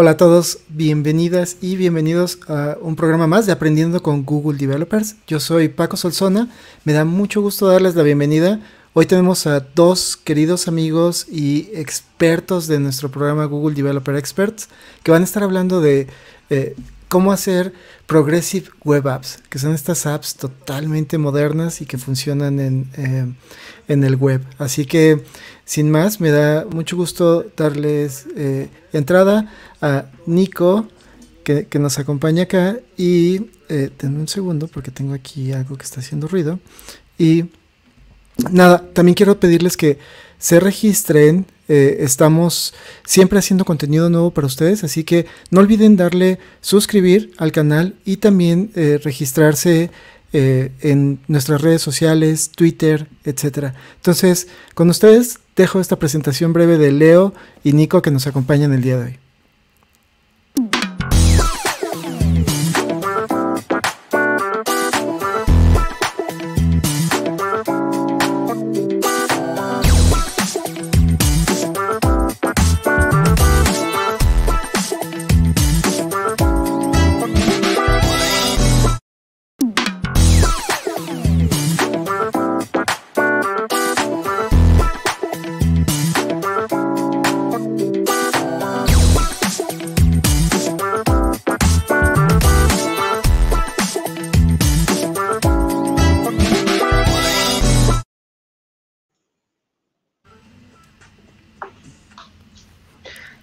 Hola a todos, bienvenidas y bienvenidos a un programa más de Aprendiendo con Google Developers. Yo soy Paco Solzona, me da mucho gusto darles la bienvenida. Hoy tenemos a dos queridos amigos y expertos de nuestro programa Google Developer Experts que van a estar hablando de eh, cómo hacer Progressive Web Apps, que son estas apps totalmente modernas y que funcionan en, eh, en el web. Así que, sin más, me da mucho gusto darles eh, entrada a Nico, que, nos acompaña acá, y eh, un segundo porque tengo aquí algo que está haciendo ruido. Y nada, también quiero pedirles que se registren eh, estamos siempre haciendo contenido nuevo para ustedes, así que no olviden darle suscribir al canal y también eh, registrarse eh, en nuestras redes sociales, Twitter, etc. Entonces, con ustedes dejo esta presentación breve de Leo y Nico que nos acompañan el día de hoy.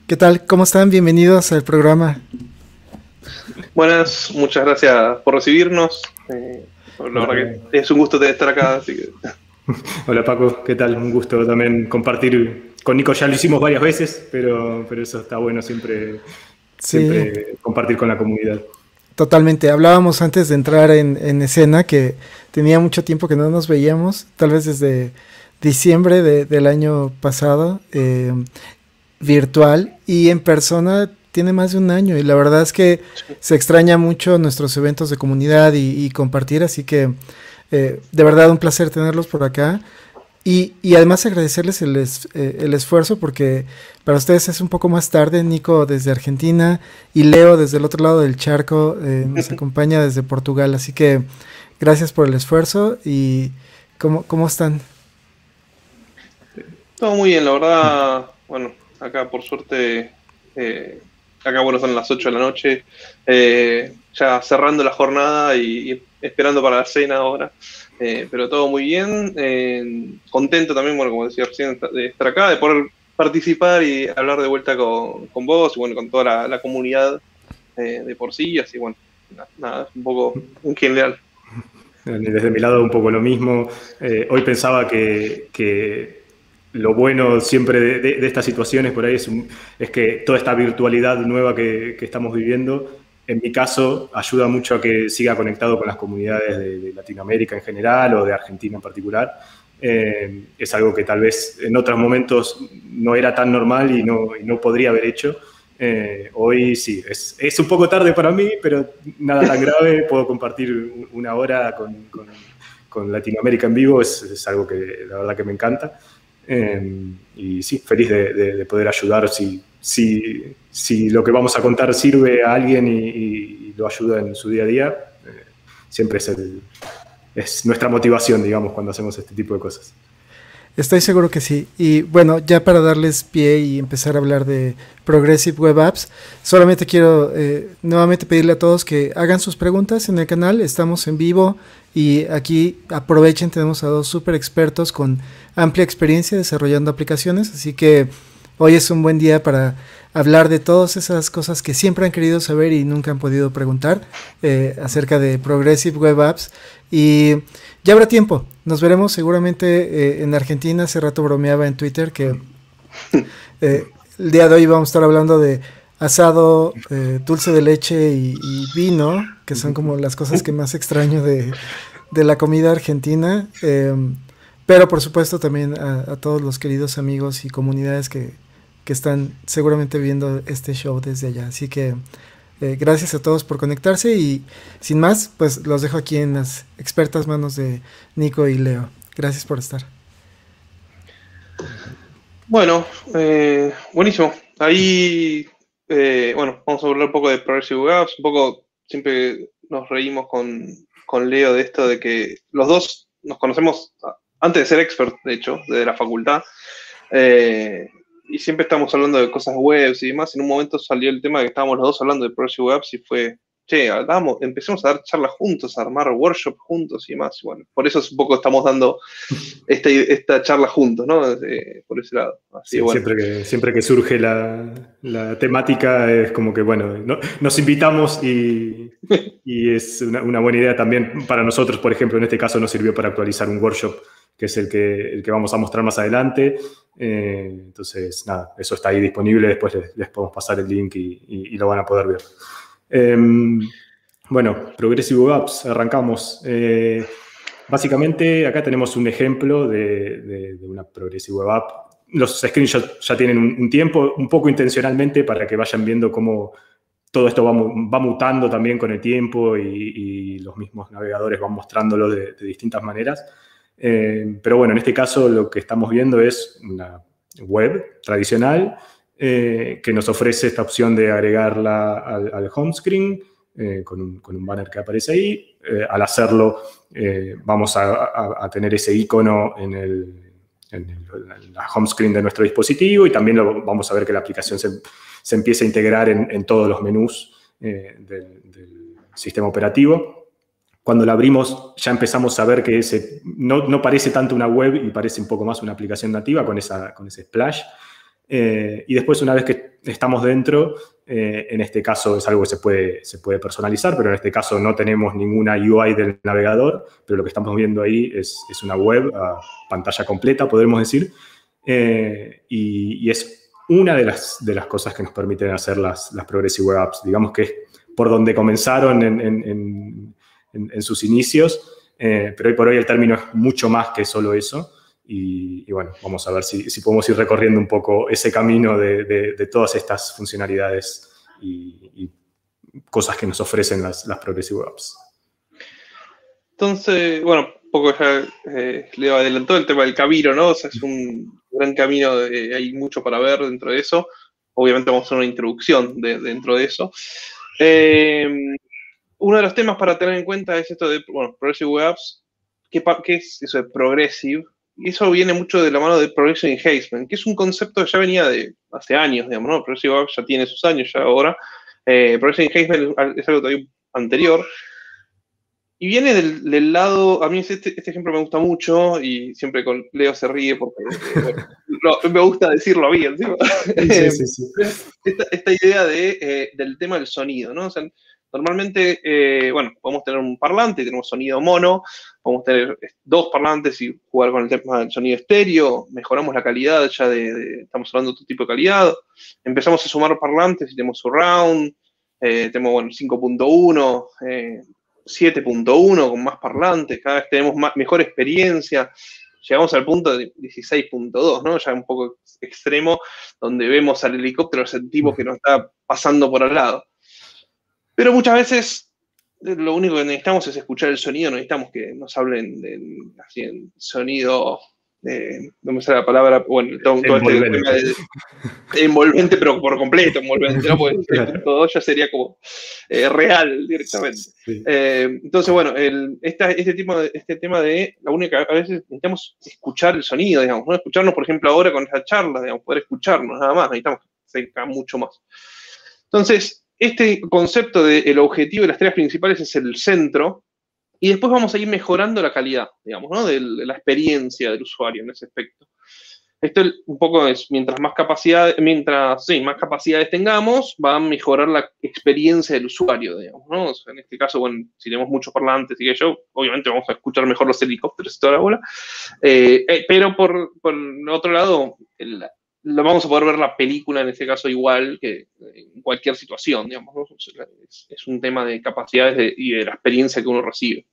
¿Qué tal? ¿Cómo están? Bienvenidos al programa. Buenas, muchas gracias por recibirnos. Eh, la verdad que es un gusto estar acá. Hola Paco, ¿qué tal? Un gusto también compartir con Nico. Ya lo hicimos varias veces, pero, pero eso está bueno siempre, compartir con la comunidad. Totalmente. Hablábamos antes de entrar en, escena que tenía mucho tiempo que no nos veíamos, tal vez desde diciembre del año pasado. Eh, virtual y en persona tiene más de un año. Y la verdad es que se extraña mucho nuestros eventos de comunidad y, compartir, así que eh, de verdad un placer tenerlos por acá. Y, además agradecerles el, eh, el, esfuerzo porque para ustedes es un poco más tarde, Nico desde Argentina y Leo desde el otro lado del charco eh, nos acompaña desde Portugal, así que gracias por el esfuerzo y ¿cómo, cómo están? Todo muy bien, la verdad, bueno, Acá, por suerte, eh, acá, bueno, son las 8 de la noche, eh, ya cerrando la jornada y, esperando para la cena ahora. Eh, pero todo muy bien. contento también, bueno, como decía recién, de estar acá, de poder participar y hablar de vuelta con, vos y, bueno, con toda la, comunidad de por sí. Así, bueno, nada, un poco un general. Desde mi lado un poco lo mismo. hoy pensaba que lo bueno siempre de, estas situaciones por ahí es, es, que toda esta virtualidad nueva que, estamos viviendo, en mi caso, ayuda mucho a que siga conectado con las comunidades de, Latinoamérica en general o de Argentina en particular. Eh, es algo que tal vez en otros momentos no era tan normal y no, no podría haber hecho. Eh, hoy sí, es, es, un poco tarde para mí, pero nada tan grave. Puedo compartir una hora con, con, Latinoamérica en vivo, es, es, algo que la verdad que me encanta. Em, y sí, feliz de, poder ayudar si, si, si, lo que vamos a contar sirve a alguien y, lo ayuda en su día a día. Eh, siempre es, el, es nuestra motivación, digamos, cuando hacemos este tipo de cosas. Estoy seguro que sí. Y bueno, ya para darles pie y empezar a hablar de Progressive Web Apps, solamente quiero eh, nuevamente pedirle a todos que hagan sus preguntas en el canal. Estamos en vivo y aquí aprovechen, tenemos a dos super expertos con amplia experiencia desarrollando aplicaciones. Así que hoy es un buen día para hablar de todas esas cosas que siempre han querido saber y nunca han podido preguntar eh, acerca de Progressive Web Apps. Y ya habrá tiempo. Nos veremos seguramente eh, en Argentina. Hace rato bromeaba en Twitter que eh, el día de hoy vamos a estar hablando de asado, eh, dulce de leche y, vino, que son como las cosas que más extraño de, la comida argentina. Em, pero por supuesto también a, todos los queridos amigos y comunidades que, que están seguramente viendo este show desde allá. Así que eh, gracias a todos por conectarse y sin más, pues los dejo aquí en las expertas manos de Nico y Leo. Gracias por estar. Bueno, eh, buenísimo. Ahí eh, bueno, vamos a hablar un poco de Progressive Apps, un poco, siempre nos reímos con, con Leo de esto de que los dos nos conocemos antes de ser expert, de hecho, desde la facultad. Eh, y siempre estamos hablando de cosas web y demás. En un momento salió el tema de que estábamos los dos hablando de Project Webs y fue, che, hagamos, empecemos a dar charlas juntos, a armar workshops juntos y demás. bueno, por eso es un poco estamos dando este, esta charla juntos, ¿no? por ese lado. siempre, que, siempre que surge la, temática es como que, bueno, nos invitamos y, es una, una buena idea también para nosotros, por ejemplo, en este caso nos sirvió para actualizar un workshop que es el que, el que vamos a mostrar más adelante. Eh, entonces, nada, eso está ahí disponible, después les, podemos pasar el link y, lo van a poder ver. Em, bueno, Progressive Web Apps, arrancamos. Eh, básicamente, acá tenemos un ejemplo de, una Progressive Web App. Los screenshots ya tienen un, tiempo, un poco intencionalmente, para que vayan viendo cómo todo esto va, mutando también con el tiempo y, los mismos navegadores van mostrándolo de distintas maneras. Eh, pero bueno, en este caso lo que estamos viendo es una web tradicional eh, que nos ofrece esta opción de agregarla al, home screen eh, con, un, banner que aparece ahí. al hacerlo, vamos a, tener ese icono en, el, la home screen de nuestro dispositivo y también lo, vamos a ver que la aplicación se, empieza a integrar en, todos los menús del sistema operativo. Cuando la abrimos ya empezamos a ver que ese, no, parece tanto una web y parece un poco más una aplicación nativa con, esa, con ese splash. Eh, y después, una vez que estamos dentro, eh, en este caso es algo que se puede, se puede personalizar, pero en este caso no tenemos ninguna UI del navegador, pero lo que estamos viendo ahí es, es una web a pantalla completa, podemos decir, eh, y, es una de las, de las cosas que nos permiten hacer las, las Progressive Web Apps. Digamos que es por donde comenzaron en en, sus inicios, eh, pero hoy por hoy el término es mucho más que solo eso. Y, bueno, vamos a ver si, si, podemos ir recorriendo un poco ese camino de, de, todas estas funcionalidades y, cosas que nos ofrecen las, las Progressive Apps. Entonces, bueno, poco ya eh, le adelantó el tema del camino, ¿no? O sea, es un gran camino, hay mucho para ver dentro de eso. Obviamente vamos a hacer una introducción de, dentro de eso. Eh, uno de los temas para tener en cuenta es esto de, bueno, Progressive Web Apps. ¿Qué, es eso de Progressive? Y eso viene mucho de la mano de Progressive Enhancement, que es un concepto que ya venía de hace años, digamos, ¿no? Progressive Web Apps ya tiene sus años ya ahora. Eh, Progressive Enhancement es algo todavía anterior. Y viene del, lado, a mí este, este, ejemplo me gusta mucho y siempre con Leo se ríe porque eh, me gusta decirlo bien. ¿sí? Sí, sí, esta, esta, idea de, eh, del tema del sonido, ¿no? O sea, Normalmente, eh, bueno, podemos tener un parlante, tenemos sonido mono, podemos tener dos parlantes y jugar con el tema del sonido estéreo, mejoramos la calidad ya de, estamos hablando de otro tipo de calidad, empezamos a sumar parlantes y tenemos surround, eh, tenemos, bueno, 5.1, 7.1 eh, con más parlantes, cada vez tenemos mejor experiencia, llegamos al punto de 16.2, ¿no? Ya un poco extremo, donde vemos al helicóptero, sentimos que nos está pasando por al lado. Pero muchas veces eh, lo único que necesitamos es escuchar el sonido, no necesitamos que nos hablen de, así en sonido, no me sale la palabra, bueno, todo, este envolvente. envolvente, pero por completo, envolvente, ¿no? todo ya sería como eh, real directamente. Eh, entonces, bueno, este, tipo de, este tema de, la única, a veces necesitamos escuchar el sonido, digamos, no escucharnos, por ejemplo, ahora con esta charla, digamos, poder escucharnos nada más, necesitamos que mucho más. Entonces, este concepto del objetivo de las tareas principales es el centro, y después vamos a ir mejorando la calidad, digamos, ¿no? de, la experiencia del usuario en ese aspecto. Esto un poco es, mientras más capacidad, mientras, sí, más capacidades tengamos, va a mejorar la experiencia del usuario, digamos, ¿no? en este caso, bueno, si tenemos muchos parlantes y que yo, obviamente vamos a escuchar mejor los helicópteros y toda la bola, eh, eh, pero por, por otro lado, el, lo vamos a poder ver la película en este caso igual que en cualquier situación, digamos. Es, un tema de capacidades y de la experiencia que uno recibe.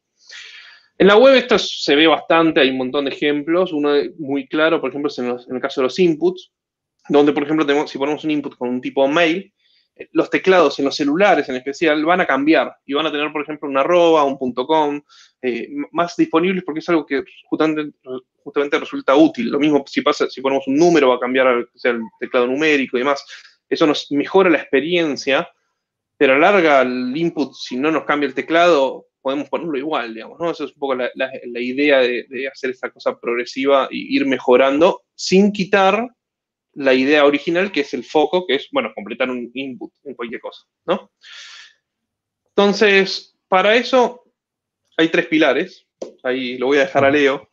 En la web esto se ve bastante, hay un montón de ejemplos. Uno muy claro, por ejemplo, es en, el caso de los inputs, donde, por ejemplo, tenemos, si ponemos un input con un tipo mail, los teclados en los celulares en especial van a cambiar y van a tener, por ejemplo, un arroba, un punto com, eh, más disponibles porque es algo que justamente, justamente, resulta útil. Lo mismo si pasa, si ponemos un número, va a cambiar el teclado numérico y demás. eso nos mejora la experiencia, pero alarga el input, si no nos cambia el teclado, podemos ponerlo igual, digamos, ¿no? Esa es un poco la, idea de, de, hacer esta cosa progresiva y ir mejorando sin quitar la idea original, que es el foco, que es, bueno, completar un input en cualquier cosa, ¿no? Entonces, para eso hay tres pilares. Ahí lo voy a dejar a Leo.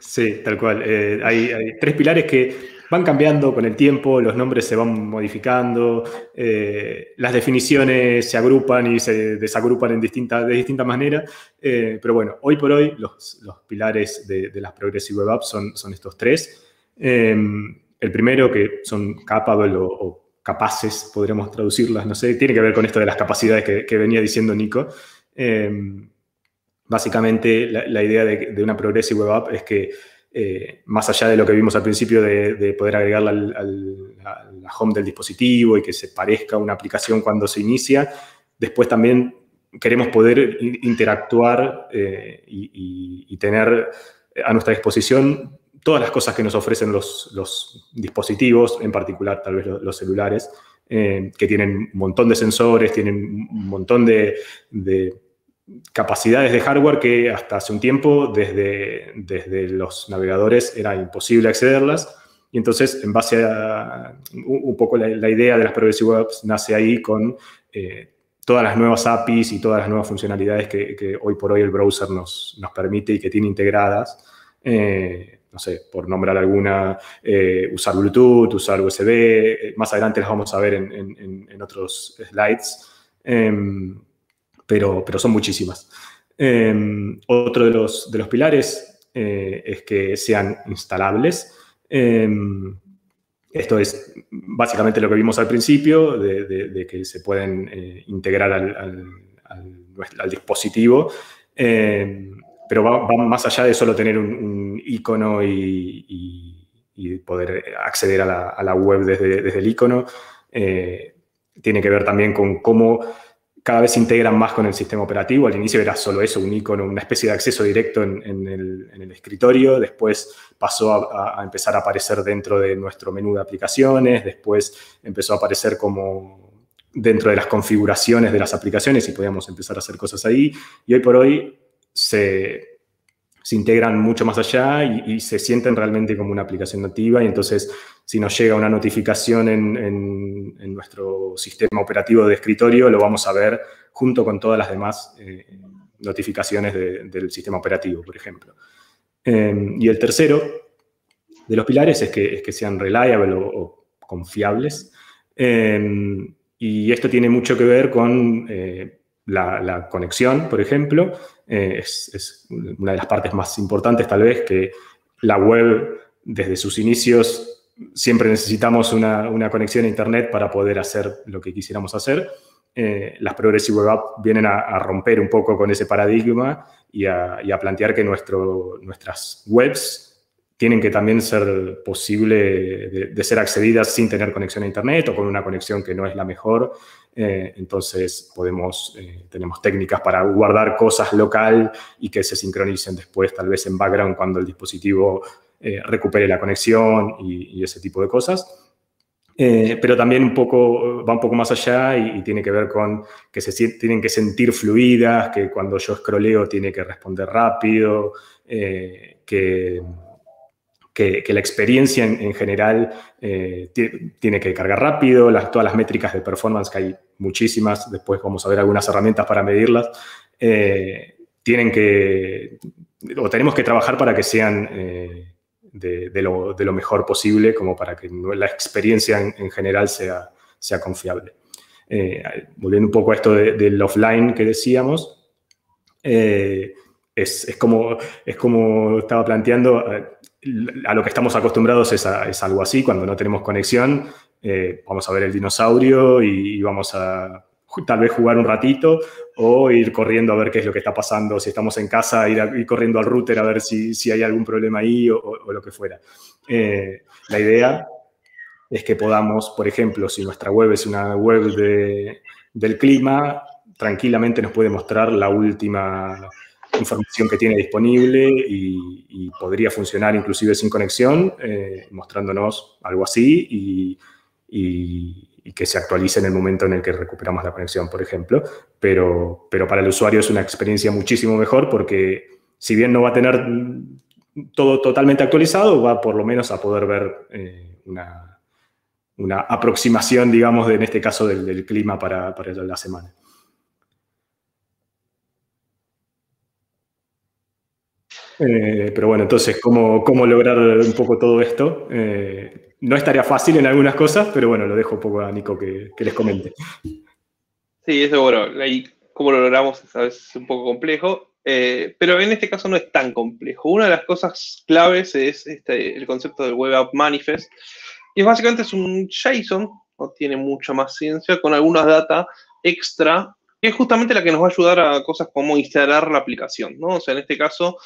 Sí, tal cual. Eh, hay, tres pilares que van cambiando con el tiempo, los nombres se van modificando, eh, las definiciones se agrupan y se desagrupan en distintas, de distintas maneras. Eh, pero bueno, hoy por hoy los, pilares de, las Progressive Web Apps son, son estos tres. el primero, que son capable o, capaces, podríamos traducirlas, no sé, tiene que ver con esto de las capacidades que, venía diciendo Nico. Básicamente, la, idea de, una Progressive Web App es que, eh, más allá de lo que vimos al principio de, poder agregarla al, a la home del dispositivo y que se parezca a una aplicación cuando se inicia, después también queremos poder interactuar eh, y, tener a nuestra disposición todas las cosas que nos ofrecen los, dispositivos, en particular tal vez los, celulares, eh, que tienen un montón de sensores, tienen un montón de capacidades de hardware que hasta hace un tiempo desde, desde los navegadores era imposible accederlas. Y entonces, en base a un poco la, idea de las Progressive Webs nace ahí con eh, todas las nuevas APIs y todas las nuevas funcionalidades que, hoy por hoy el browser nos, nos permite y que tiene integradas. Eh, no sé, por nombrar alguna, eh, usar Bluetooth, usar USB. Más adelante las vamos a ver en, en, en otros slides. Pero, pero son muchísimas. Em, otro de los, de los pilares eh, es que sean instalables. Em, esto es básicamente lo que vimos al principio, de, que se pueden eh, integrar al, al, dispositivo, em, pero va, más allá de solo tener un, icono y, poder acceder a la, a la web desde, desde, el icono. Eh, tiene que ver también con cómo cada vez se integran más con el sistema operativo. Al inicio era solo eso, un icono, una especie de acceso directo en, el, escritorio. Después pasó a, empezar a aparecer dentro de nuestro menú de aplicaciones. Después empezó a aparecer como dentro de las configuraciones de las aplicaciones y podíamos empezar a hacer cosas ahí. Y hoy por hoy se, se integran mucho más allá y, se sienten realmente como una aplicación nativa y entonces si nos llega una notificación en, nuestro sistema operativo de escritorio, lo vamos a ver junto con todas las demás eh, notificaciones del sistema operativo, por ejemplo. Em, y el tercero de los pilares es que, sean reliable o, confiables. Em, y esto tiene mucho que ver con eh, la, conexión, por ejemplo, eh, es, una de las partes más importantes tal vez, que la web desde sus inicios siempre necesitamos una, conexión a Internet para poder hacer lo que quisiéramos hacer. Eh, las Progressive Web Apps vienen a, romper un poco con ese paradigma y a, plantear que nuestro, nuestras webs tienen que también ser posible de, ser accedidas sin tener conexión a Internet o con una conexión que no es la mejor. Eh, entonces podemos, eh, tenemos técnicas para guardar cosas local y que se sincronicen después, tal vez en background, cuando el dispositivo eh, recupere la conexión y, ese tipo de cosas. pero también un poco, va un poco más allá y, tiene que ver con que se tienen que sentir fluidas, que cuando yo scrolleo tiene que responder rápido, que que, la experiencia en, general eh, tiene que cargar rápido, las, todas las métricas de performance, que hay muchísimas, después vamos a ver algunas herramientas para medirlas, eh, tienen que, o tenemos que trabajar para que sean eh, de, lo, mejor posible, como para que la experiencia en, general sea, sea confiable. volviendo un poco a esto del offline que decíamos, es, como, es como estaba planteando, a lo que estamos acostumbrados es, algo así, cuando no tenemos conexión, eh, vamos a ver el dinosaurio y, vamos a tal vez jugar un ratito o ir corriendo a ver qué es lo que está pasando, si estamos en casa, ir, corriendo al router a ver si, hay algún problema ahí o, lo que fuera. Eh, la idea es que podamos, por ejemplo, si nuestra web es una web del clima, tranquilamente nos puede mostrar la última información que tiene disponible y, podría funcionar inclusive sin conexión, eh, mostrándonos algo así y, que se actualice en el momento en el que recuperamos la conexión, por ejemplo. Pero, pero para el usuario es una experiencia muchísimo mejor porque si bien no va a tener todo totalmente actualizado, va por lo menos a poder ver eh, una, una, aproximación, digamos, en este caso del, clima para, para la semana. Eh, pero bueno, entonces, ¿cómo, ¿cómo, lograr un poco todo esto? Eh, no estaría fácil en algunas cosas, pero bueno, lo dejo un poco a Nico que, les comente. Sí, eso bueno, ahí cómo lo logramos es un poco complejo, eh, pero en este caso no es tan complejo. Una de las cosas claves es este, el concepto del Web App Manifest, y básicamente es un JSON, no tiene mucha más ciencia, con algunas data extra, que es justamente la que nos va a ayudar a cosas como instalar la aplicación, ¿no? O sea, en este caso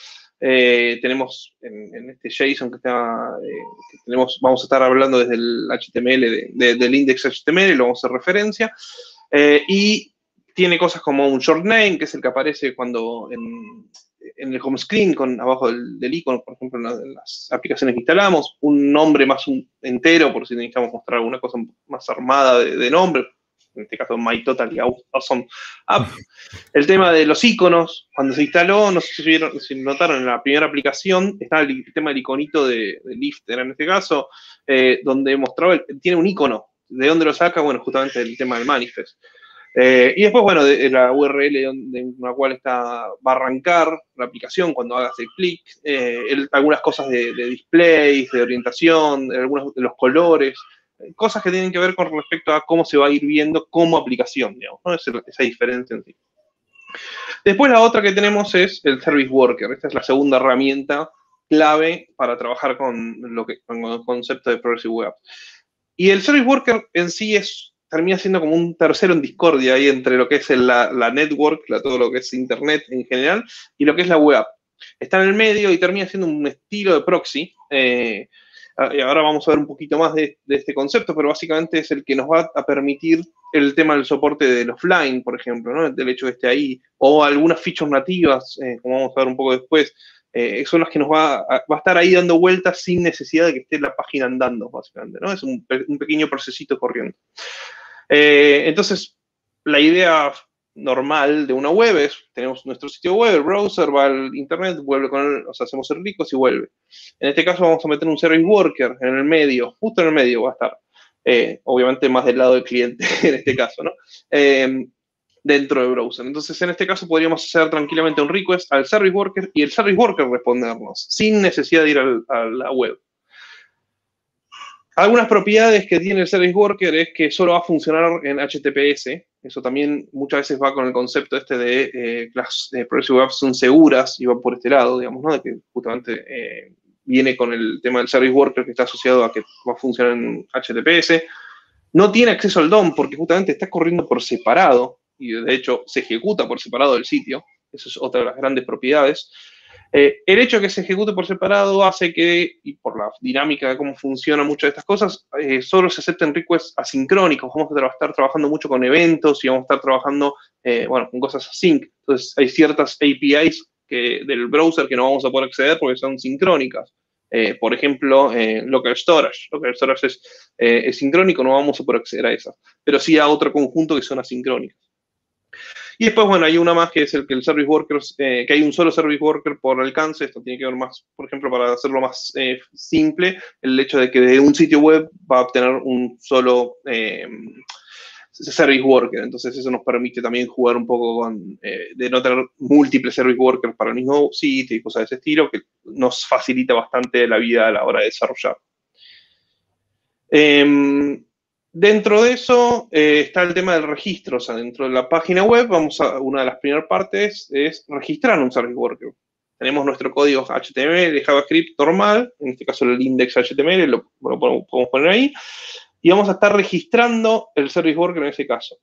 eh, tenemos en, este JSON que, eh, tenemos, vamos a estar hablando desde el HTML, del index HTML, lo vamos a hacer referencia, eh, y tiene cosas como un short name, que es el que aparece cuando en, el home screen, con, abajo del, icono, por ejemplo, en, las aplicaciones que instalamos, un nombre más un entero, por si necesitamos mostrar alguna cosa más armada de nombre, en este caso My Total Awesome App. El tema de los iconos, cuando se instaló, no sé si, vieron, si notaron en la primera aplicación, estaba el, tema del iconito de, Lifter en este caso, eh, donde mostraba, tiene un icono. ¿De dónde lo saca? Bueno, justamente el tema del manifest. Eh, y después, bueno, de, la URL donde, en la cual está, va a arrancar la aplicación cuando hagas el clic, eh, algunas cosas de, de displays, de orientación, algunos de los colores, cosas que tienen que ver con respecto a cómo se va a ir viendo como aplicación, digamos, ¿no? esa, esa diferencia en sí. Después la otra que tenemos es el Service Worker. Esta es la segunda herramienta clave para trabajar con, lo que, con el concepto de Progressive Web. Y el Service Worker en sí es, termina siendo como un tercero en discordia ahí entre lo que es la, la, network, la, todo lo que es Internet en general, y lo que es la web. Está en el medio y termina siendo un estilo de proxy. Eh, y ahora vamos a ver un poquito más de, este concepto, pero básicamente es el que nos va a permitir el tema del soporte del offline, por ejemplo, ¿no? del hecho de esté ahí, o algunas features nativas, eh, como vamos a ver un poco después, eh, son las que nos va a, estar ahí dando vueltas sin necesidad de que esté la página andando, básicamente, ¿no? Es un, un pequeño procesito corriendo. Eh, entonces, la idea normal de una web es, tenemos nuestro sitio web, el browser, va al internet, vuelve con el, o sea, hacemos ser ricos y vuelve. En este caso vamos a meter un service worker en el medio, justo en el medio va a estar, eh, obviamente más del lado del cliente en este caso, ¿no? Eh, dentro del browser. Entonces, en este caso podríamos hacer tranquilamente un request al service worker y el service worker respondernos sin necesidad de ir a la web. Algunas propiedades que tiene el Service Worker es que solo va a funcionar en HTTPS. Eso también muchas veces va con el concepto este de eh, las eh, Progressive Apps son seguras y va por este lado, digamos, ¿no? De que justamente eh, viene con el tema del Service Worker que está asociado a que va a funcionar en HTTPS. No tiene acceso al DOM porque justamente está corriendo por separado y de hecho se ejecuta por separado del sitio. Esa es otra de las grandes propiedades. Eh, el hecho de que se ejecute por separado hace que, y por la dinámica de cómo funcionan muchas de estas cosas, eh, solo se acepten requests asincrónicos. Vamos a estar trabajando mucho con eventos y vamos a estar trabajando, eh, bueno, con cosas async. Entonces, hay ciertas APIs del browser que no vamos a poder acceder porque son sincrónicas. por ejemplo, local storage. Local storage es, es sincrónico, no vamos a poder acceder a esas. Pero sí a otro conjunto que son asincrónicas. Y después, bueno, hay una más que es el que el service worker, eh, que hay un solo service worker por alcance. Esto tiene que ver más, por ejemplo, para hacerlo más eh, simple, el hecho de que de un sitio web va a obtener un solo eh, service worker. Entonces, eso nos permite también jugar un poco con, de no tener múltiples service workers para el mismo sitio y cosas de ese estilo, que nos facilita bastante la vida a la hora de desarrollar. Dentro de eso eh, está el tema del registro, o sea, dentro de la página web, vamos a, una de las primeras partes es registrar un service worker. Tenemos nuestro código HTML, JavaScript normal, en este caso el index HTML, lo, lo podemos poner ahí, y vamos a estar registrando el service worker en ese caso.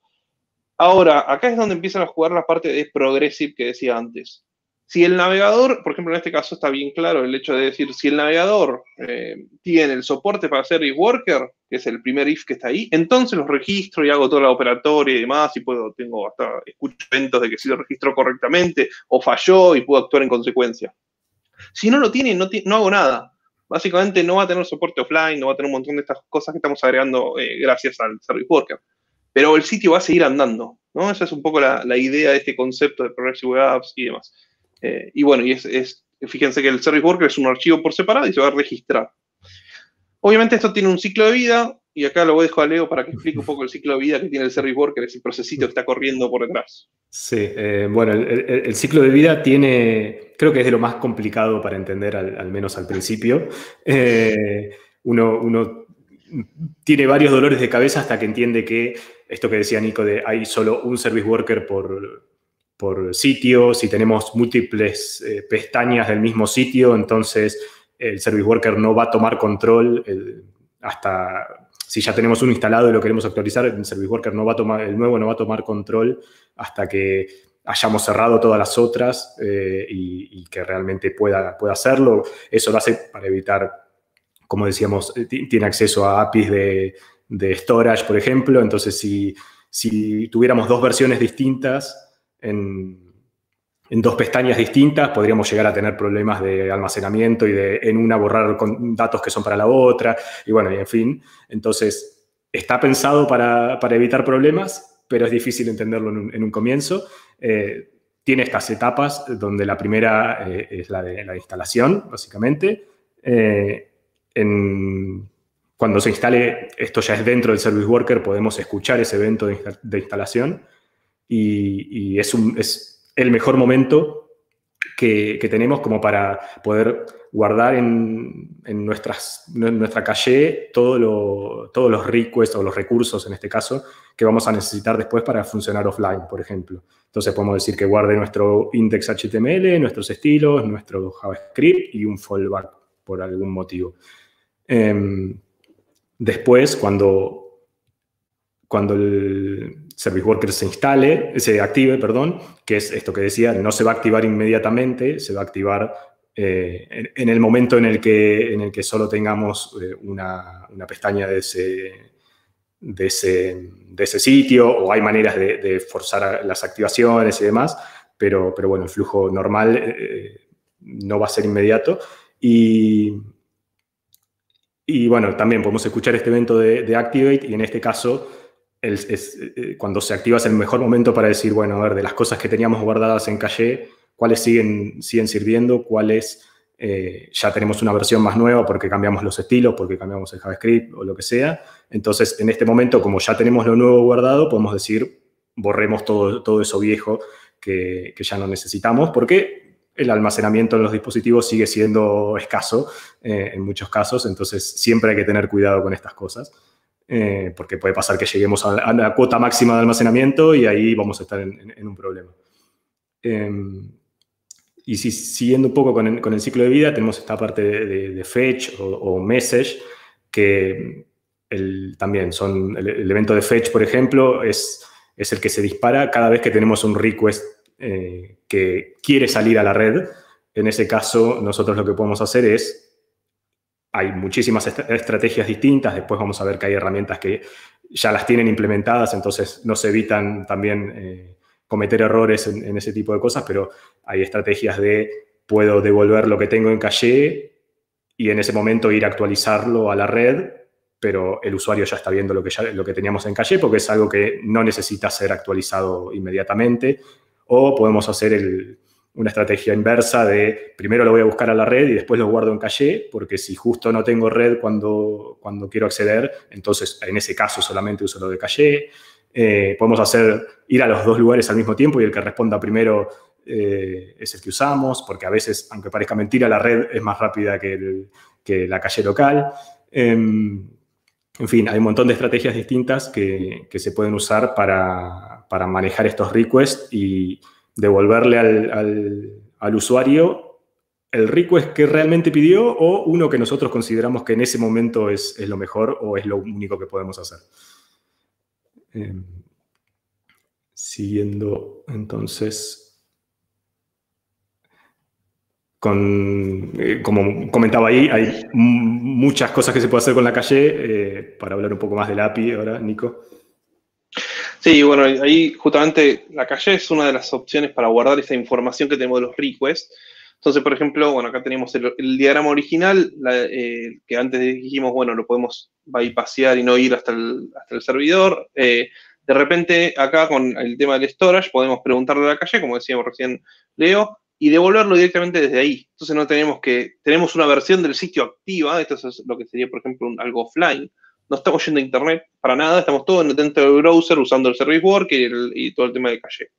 Ahora, acá es donde empiezan a jugar la parte de progressive que decía antes. Si el navegador, por ejemplo, en este caso está bien claro el hecho de decir, si el navegador eh, tiene el soporte para hacer if worker, que es el primer if que está ahí, entonces los registro y hago toda la operatoria y demás, y puedo, tengo hasta, escucho eventos de que si lo registró correctamente o falló y puedo actuar en consecuencia. Si no lo tiene, no, no hago nada. básicamente no va a tener soporte offline, no va a tener un montón de estas cosas que estamos agregando eh, gracias al Service Worker. Pero el sitio va a seguir andando, ¿no? Esa es un poco la, idea de este concepto de Progressive Web Apps y demás. Eh, y bueno, y es, fíjense que el Service Worker es un archivo por separado y se va a registrar. Obviamente esto tiene un ciclo de vida, y acá lo voy a dejar a Leo para que explique un poco el ciclo de vida que tiene el Service Worker, ese procesito que está corriendo por detrás. Sí, eh, bueno, el, ciclo de vida tiene, creo que es de lo más complicado para entender, al, menos al principio. Eh, uno, tiene varios dolores de cabeza hasta que entiende que esto que decía Nico, de hay solo un service worker por, por sitio, si tenemos múltiples eh, pestañas del mismo sitio, entonces el service worker no va a tomar control hasta si ya tenemos uno instalado y lo queremos actualizar, el Service Worker no va a tomar, el nuevo no va a tomar control hasta que hayamos cerrado todas las otras eh, y, que realmente pueda, pueda hacerlo. Eso lo hace para evitar, como decíamos, eh, tiene acceso a APIs de, storage, por ejemplo. Entonces, si, si tuviéramos dos versiones distintas en, en dos pestañas distintas podríamos llegar a tener problemas de almacenamiento y de en una borrar con datos que son para la otra, y bueno, y en fin. Entonces, está pensado para, evitar problemas, pero es difícil entenderlo en un, comienzo. Eh, tiene estas etapas, donde la primera eh, es la de la instalación, básicamente. Eh, cuando se instale, esto ya es dentro del Service Worker, podemos escuchar ese evento de, instalación y, es, el mejor momento que, tenemos como para poder guardar en, nuestras, nuestra calle todo todos los requests o los recursos, en este caso, que vamos a necesitar después para funcionar offline, por ejemplo. Entonces podemos decir que guarde nuestro index HTML, nuestros estilos, nuestro JavaScript y un fallback por algún motivo. Em, después, cuando, cuando el, Service Worker se instale, se active, perdón, que es esto que decía, no se va a activar inmediatamente, se va a activar eh, en, el momento en el que, en el que solo tengamos eh, una, pestaña de ese, de, ese, sitio o hay maneras de, forzar las activaciones y demás, pero, pero bueno, el flujo normal eh, no va a ser inmediato. Y, y bueno, también podemos escuchar este evento de, de Activate y en este caso es, eh, cuando se activa es el mejor momento para decir, bueno, a ver, de las cosas que teníamos guardadas en calle, cuáles siguen, siguen sirviendo, cuáles eh, ya tenemos una versión más nueva porque cambiamos los estilos, porque cambiamos el JavaScript o lo que sea. Entonces, en este momento, como ya tenemos lo nuevo guardado, podemos decir, borremos todo, todo eso viejo que, ya no necesitamos, porque el almacenamiento en los dispositivos sigue siendo escaso eh, en muchos casos, entonces siempre hay que tener cuidado con estas cosas. Eh, porque puede pasar que lleguemos a, la cuota máxima de almacenamiento y ahí vamos a estar en, un problema. Em, y si, siguiendo un poco con el, ciclo de vida, tenemos esta parte de, fetch o, message, que también son, el, evento de fetch, por ejemplo, es, es el que se dispara cada vez que tenemos un request eh, que quiere salir a la red. En ese caso, nosotros lo que podemos hacer es hay muchísimas estrategias distintas, después vamos a ver que hay herramientas que ya las tienen implementadas, entonces no se evitan también eh, cometer errores en, ese tipo de cosas, pero hay estrategias de puedo devolver lo que tengo en calle y en ese momento ir a actualizarlo a la red, pero el usuario ya está viendo lo que, lo que teníamos en calle porque es algo que no necesita ser actualizado inmediatamente, o podemos hacer el, una estrategia inversa de primero lo voy a buscar a la red y después lo guardo en caché, porque si justo no tengo red cuando, cuando quiero acceder, entonces en ese caso solamente uso lo de caché. Eh, podemos hacer ir a los dos lugares al mismo tiempo y el que responda primero eh, es el que usamos, porque a veces, aunque parezca mentira, la red es más rápida que, la calle local. Em, en fin, hay un montón de estrategias distintas que, se pueden usar para, para manejar estos requests y devolverle al, usuario el request que realmente pidió o uno que nosotros consideramos que en ese momento es, lo mejor o es lo único que podemos hacer. Em, siguiendo entonces con, eh, como comentaba ahí, hay muchas cosas que se puede hacer con la calle. Eh, para hablar un poco más del API ahora, Nico. Sí, bueno, ahí justamente la calle es una de las opciones para guardar esa información que tenemos de los requests. Entonces, por ejemplo, bueno, acá tenemos el, diagrama original, eh, que antes dijimos, bueno, lo podemos bypassear y no ir hasta el, hasta el servidor. Eh, de repente, acá con el tema del storage, podemos preguntarle a la calle, como decíamos recién Leo, y devolverlo directamente desde ahí. Entonces no tenemos que, tenemos una versión del sitio activa, esto es lo que sería, por ejemplo, algo offline. No estamos yendo a internet para nada, estamos todos dentro del browser usando el service worker y todo el tema de calle.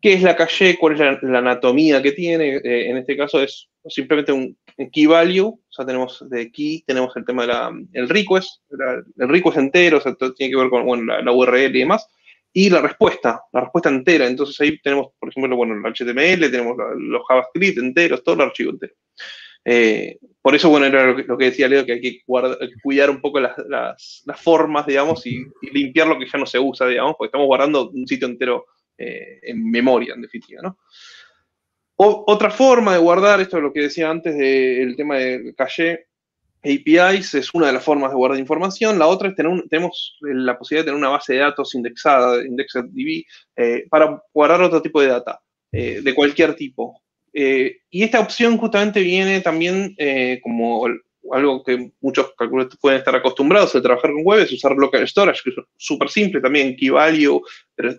¿Qué es la calle? ¿Cuál es la, anatomía que tiene? Eh, en este caso es simplemente un key value, o sea, tenemos de key, tenemos el tema del request, el request entero, o sea, tiene que ver con la, URL y demás, y la respuesta, la respuesta entera. Entonces ahí tenemos, por ejemplo, bueno, el HTML, tenemos los JavaScript enteros, todo el archivo entero. Eh, por eso, bueno, era lo que, decía Leo, que hay que cuidar un poco las, formas, digamos, y, y, limpiar lo que ya no se usa, digamos, porque estamos guardando un sitio entero eh, en memoria, en definitiva. ¿no? otra forma de guardar, esto es lo que decía antes del tema de caché APIs, es una de las formas de guardar información. La otra es tener tenemos la posibilidad de tener una base de datos indexada, IndexedDB, eh, para guardar otro tipo de data, eh, de cualquier tipo. Y esta opción justamente viene también como algo que muchos calculadores pueden estar acostumbrados a trabajar con web, es usar local storage, que es súper simple también, key value,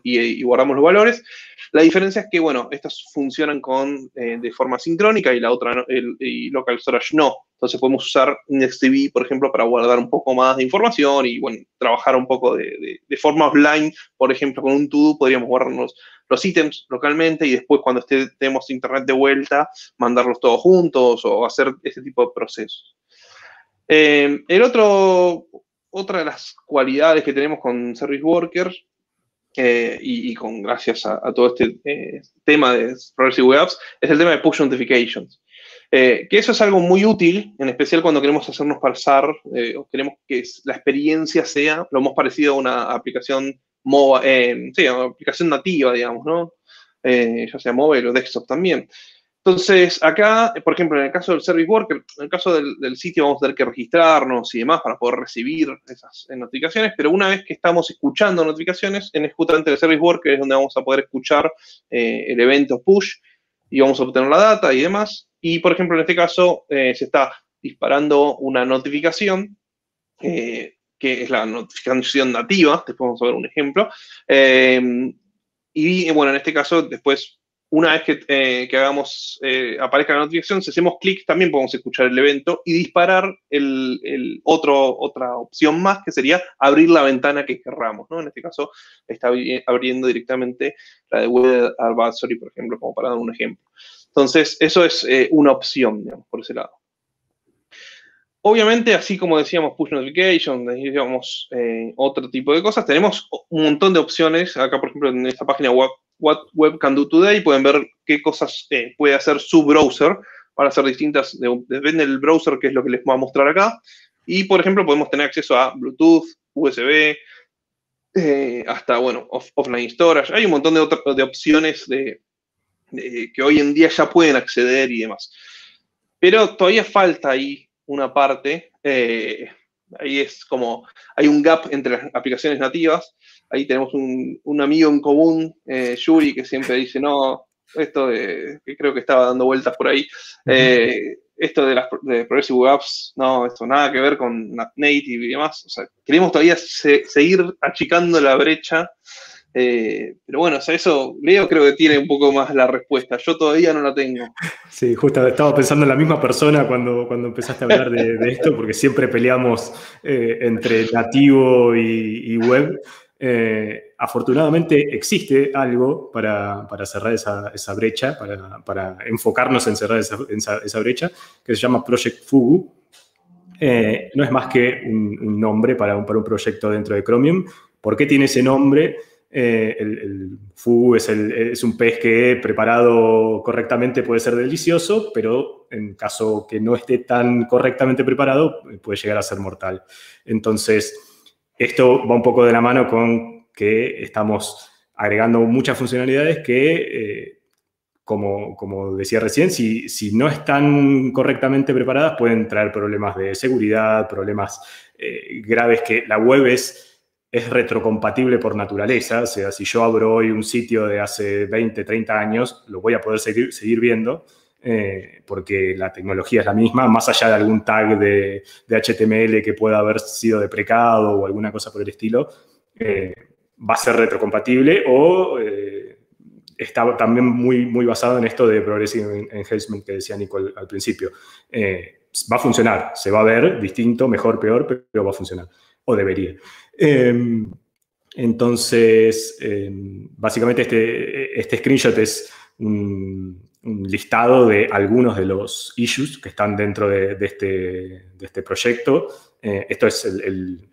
y, guardamos los valores. La diferencia es que, bueno, estas funcionan con, eh, de forma sincrónica y la otra, el, y local storage no. Entonces podemos usar IndexDB, por ejemplo, para guardar un poco más de información y, bueno, trabajar un poco de, de, forma offline. Por ejemplo, con un to podríamos guardarnos los ítems localmente y después cuando estemos internet de vuelta, mandarlos todos juntos o hacer ese tipo de procesos. Eh, el otro, otra de las cualidades que tenemos con Service Workers eh, y, con gracias a, todo este eh, tema de Progressive Web Apps es el tema de push notifications. Que eso es algo muy útil, en especial cuando queremos hacernos pasar o queremos que la experiencia sea lo más parecido a una aplicación, sí, una aplicación nativa, digamos, ¿no? ya sea móvil o desktop también. Entonces, acá, por ejemplo, en el caso del Service Worker, en el caso del, sitio vamos a tener que registrarnos y demás para poder recibir esas eh, notificaciones, pero una vez que estamos escuchando notificaciones, en justamente el Service Worker es donde vamos a poder escuchar eh, el evento push y vamos a obtener la data y demás. Y, por ejemplo, en este caso eh, se está disparando una notificación, que es la notificación nativa, después vamos a ver un ejemplo. y, bueno, en este caso, después una vez que, eh, hagamos, eh, aparezca la notificación, si hacemos clic, también podemos escuchar el evento y disparar el, otro, otra opción más, que sería abrir la ventana que querramos. ¿no? En este caso, está abriendo directamente la de Web Advisory, por ejemplo, como para dar un ejemplo. Entonces, eso es eh, una opción, digamos, por ese lado. Obviamente, así como decíamos push notification, decíamos otro tipo de cosas, tenemos un montón de opciones. Acá, por ejemplo, en esta página web What Web Can Do Today, pueden ver qué cosas eh, puede hacer su browser para hacer distintas, depende del browser que es lo que les voy a mostrar acá. Y, por ejemplo, podemos tener acceso a Bluetooth, USB, eh, hasta, bueno, offline storage. Hay un montón de, de opciones de, que hoy en día ya pueden acceder y demás. Pero todavía falta ahí una parte. Eh, ahí es como, hay un gap entre las aplicaciones nativas ahí tenemos un, amigo en común, eh, Yuri, que siempre dice, no, esto de, que creo que estaba dando vueltas por ahí, eh, esto de las de Progressive Apps, no, esto nada que ver con Native y demás. O sea, queremos todavía seguir achicando la brecha. Eh, pero bueno, eso Leo creo que tiene un poco más la respuesta. Yo todavía no la tengo. Sí, justo estaba pensando en la misma persona cuando, cuando empezaste a hablar de, esto, porque siempre peleamos entre nativo y, web. Eh, afortunadamente existe algo para, cerrar esa, brecha, para, enfocarnos en cerrar esa, brecha, que se llama Project Fugu. Eh, no es más que un, nombre para un, para un, proyecto dentro de Chromium. ¿Por qué tiene ese nombre? Eh, el, Fugu es, un pez que preparado correctamente puede ser delicioso, pero en caso que no esté tan correctamente preparado puede llegar a ser mortal. Entonces, esto va un poco de la mano con que estamos agregando muchas funcionalidades que, eh, como, decía recién, si, no están correctamente preparadas pueden traer problemas de seguridad, problemas eh, graves que la web es, es retrocompatible por naturaleza. O sea, si yo abro hoy un sitio de hace 20, 30 años, lo voy a poder seguir, seguir viendo. eh, porque la tecnología es la misma, más allá de algún tag de, HTML que pueda haber sido deprecado o alguna cosa por el estilo, eh, va a ser retrocompatible o eh, está también muy, muy basado en esto de Progressive Enhancement que decía Nico al, principio. va a funcionar, se va a ver distinto, mejor, peor, pero va a funcionar, o debería. Em, entonces, em, básicamente este, este screenshot es un, listado de algunos de los issues que están dentro de, este, este, proyecto. Eh, esto es el,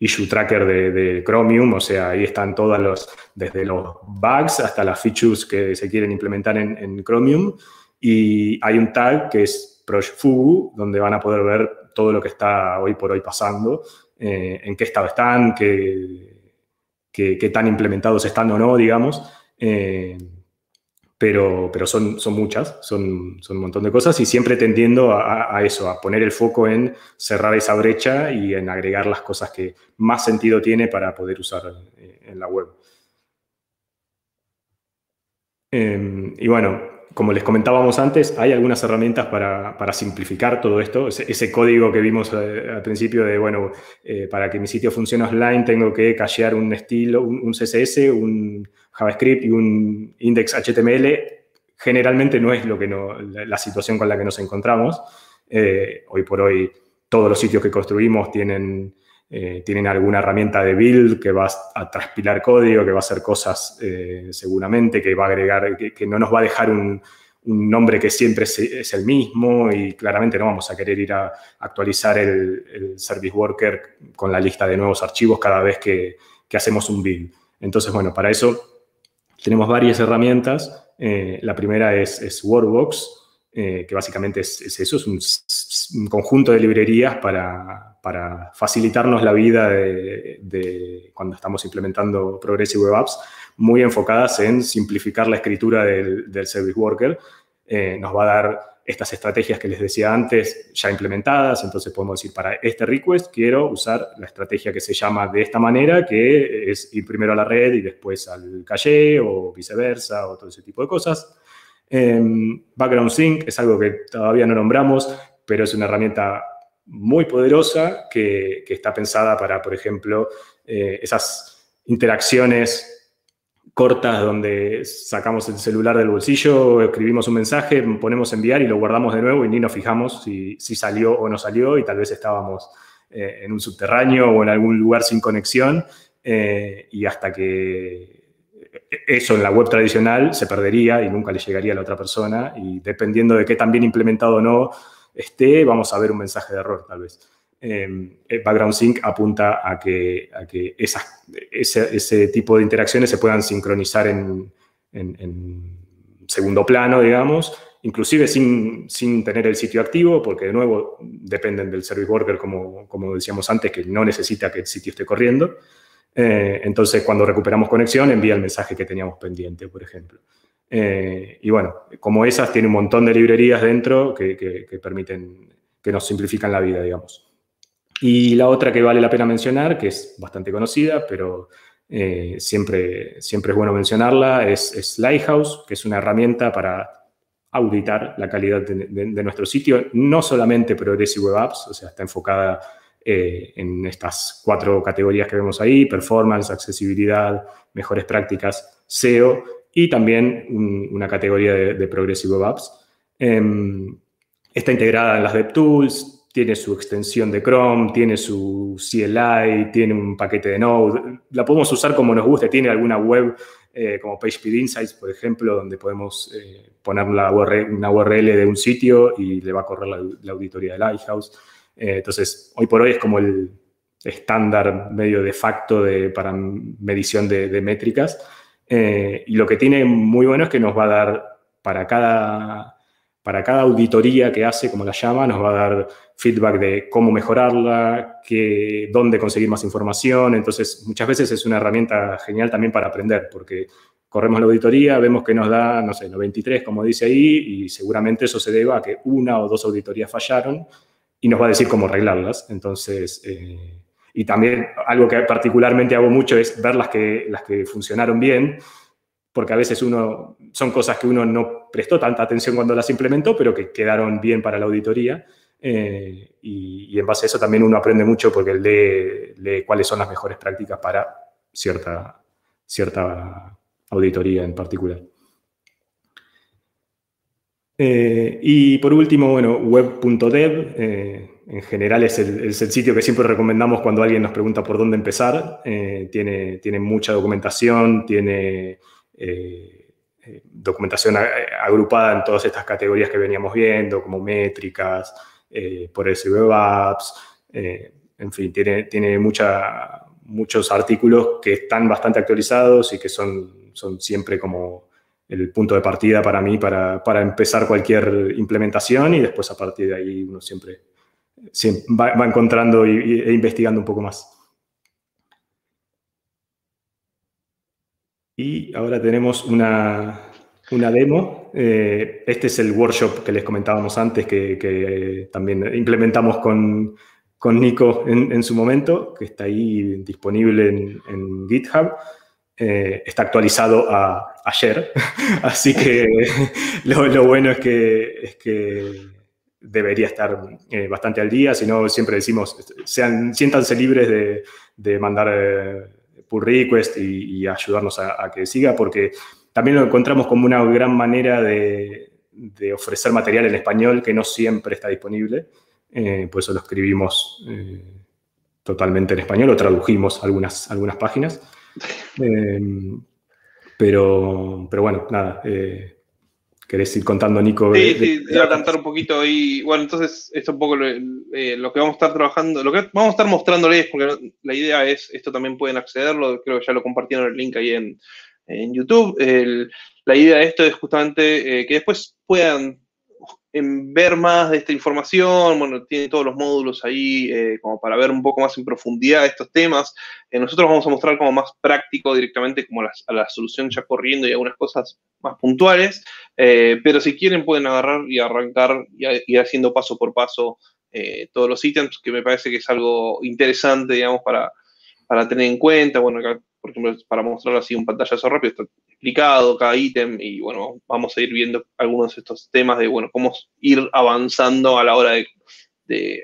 issue tracker de, Chromium, o sea, ahí están todas los, desde los bugs hasta las features que se quieren implementar en, Chromium. Y hay un tag que es Project Fugu, donde van a poder ver todo lo que está hoy por hoy pasando, eh, en qué estado están, qué, qué, tan implementados están o no, digamos. Eh, pero, pero son, son muchas, son, son un montón de cosas y siempre tendiendo a, eso, a poner el foco en cerrar esa brecha y en agregar las cosas que más sentido tiene para poder usar eh, en la web. Em, y bueno, como les comentábamos antes, hay algunas herramientas para, para simplificar todo esto. Ese, código que vimos eh, al principio de, bueno, eh, para que mi sitio funcione offline tengo que cachear un estilo, un CSS, un JavaScript y un index HTML, generalmente no es lo que no, la situación con la que nos encontramos. Eh, hoy por hoy todos los sitios que construimos tienen, eh, tienen alguna herramienta de build que va a transpilar código, que va a hacer cosas eh, seguramente, que va a agregar, que, no nos va a dejar un, nombre que siempre es, el mismo y claramente no vamos a querer ir a actualizar el, Service Worker con la lista de nuevos archivos cada vez que, hacemos un build. Entonces, bueno, para eso tenemos varias herramientas. Eh, la primera es, Workbox, eh, que básicamente es, eso, es un, conjunto de librerías para, facilitarnos la vida de, cuando estamos implementando Progressive Web Apps, muy enfocadas en simplificar la escritura del, Service Worker. Eh, nos va a dar estas estrategias que les decía antes ya implementadas, entonces podemos decir, para este request quiero usar la estrategia que se llama de esta manera, que es ir primero a la red y después al caché o viceversa o todo ese tipo de cosas. Em, background Sync es algo que todavía no nombramos, pero es una herramienta muy poderosa que, está pensada para, por ejemplo, eh, esas interacciones cortas donde sacamos el celular del bolsillo, escribimos un mensaje, ponemos enviar y lo guardamos de nuevo y ni nos fijamos si, salió o no salió y tal vez estábamos eh, en un subterráneo o en algún lugar sin conexión eh, y hasta que eso en la web tradicional se perdería y nunca le llegaría a la otra persona y dependiendo de qué tan bien implementado o no esté, vamos a ver un mensaje de error tal vez. Em, eh, Background Sync apunta a que, a que ese, tipo de interacciones se puedan sincronizar en, segundo plano, digamos, inclusive sin, sin, tener el sitio activo, porque de nuevo dependen del service worker, como, como decíamos antes, que no necesita que el sitio esté corriendo. Eh, entonces, cuando recuperamos conexión, envía el mensaje que teníamos pendiente, por ejemplo. Eh, y bueno, como esas, tiene un montón de librerías dentro que, permiten, que nos simplifican la vida, digamos. Y la otra que vale la pena mencionar, que es bastante conocida, pero eh, siempre, siempre es bueno mencionarla, es, Lighthouse, que es una herramienta para auditar la calidad de, nuestro sitio, no solamente Progressive Web Apps, o sea, está enfocada eh, en estas cuatro categorías que vemos ahí, performance, accesibilidad, mejores prácticas, SEO, y también una categoría de, Progressive Web Apps. Em, está integrada en las DevTools, tiene su extensión de Chrome, tiene su CLI, tiene un paquete de Node. La podemos usar como nos guste. Tiene alguna web eh, como PageSpeed Insights, por ejemplo, donde podemos eh, poner una URL de un sitio y le va a correr la, auditoría de Lighthouse. Eh, entonces, hoy por hoy es como el estándar medio de facto de, para medición de, de métricas. y lo que tiene muy bueno es que nos va a dar para cada para cada auditoría que hace, como la llama, nos va a dar feedback de cómo mejorarla, que, dónde conseguir más información. Entonces, muchas veces es una herramienta genial también para aprender, porque corremos la auditoría, vemos que nos da, no sé, 93, como dice ahí, y seguramente eso se deba a que una o dos auditorías fallaron y nos va a decir cómo arreglarlas. Entonces, eh, y también algo que particularmente hago mucho es ver las que, las que funcionaron bien porque a veces uno son cosas que uno no prestó tanta atención cuando las implementó, pero que quedaron bien para la auditoría. Eh, y, en base a eso también uno aprende mucho porque lee, lee cuáles son las mejores prácticas para cierta, cierta auditoría en particular. Eh, y por último, bueno, web.dev, eh, en general es el, sitio que siempre recomendamos cuando alguien nos pregunta por dónde empezar. Eh, tiene, mucha documentación, tiene documentación agrupada en todas estas categorías que veníamos viendo, como métricas, por eso web apps, en fin, tiene, muchos artículos que están bastante actualizados y que son siempre como el punto de partida para mí para, empezar cualquier implementación y después a partir de ahí uno siempre, va, encontrando e investigando un poco más. Y ahora tenemos una, demo. Eh, este es el workshop que les comentábamos antes, que, también implementamos con, Nico en, su momento, que está ahí disponible en GitHub. Eh, está actualizado a ayer, así que lo, bueno es que, es que debería estar eh, bastante al día, si no siempre decimos, sean, siéntanse libres de, mandar eh, pull request y, ayudarnos a, que siga, porque también lo encontramos como una gran manera de, ofrecer material en español que no siempre está disponible, por eso lo escribimos totalmente en español o tradujimos algunas, algunas páginas. Em, pero, pero bueno, nada. Eh, ¿Querés ir contando, Nico? Sí, sí, voy a cantar un poquito y bueno, entonces esto es un poco eh, lo, que vamos a estar trabajando, lo que vamos a estar mostrándoles, porque la idea es, esto también pueden accederlo, creo que ya lo compartieron el link ahí en, YouTube. la idea de esto es justamente eh, que después puedan en ver más de esta información, bueno, tiene todos los módulos ahí eh, como para ver un poco más en profundidad estos temas. Eh, nosotros vamos a mostrar como más práctico directamente como la, a la solución ya corriendo y algunas cosas más puntuales, eh, pero si quieren pueden agarrar y arrancar y ir haciendo paso por paso todos los ítems, que me parece que es algo interesante, digamos, para, para tener en cuenta. Bueno, acá, por ejemplo, para mostrar así un pantallazo rápido, está explicado cada ítem y bueno, vamos a ir viendo algunos de estos temas de, bueno, cómo ir avanzando a la hora de,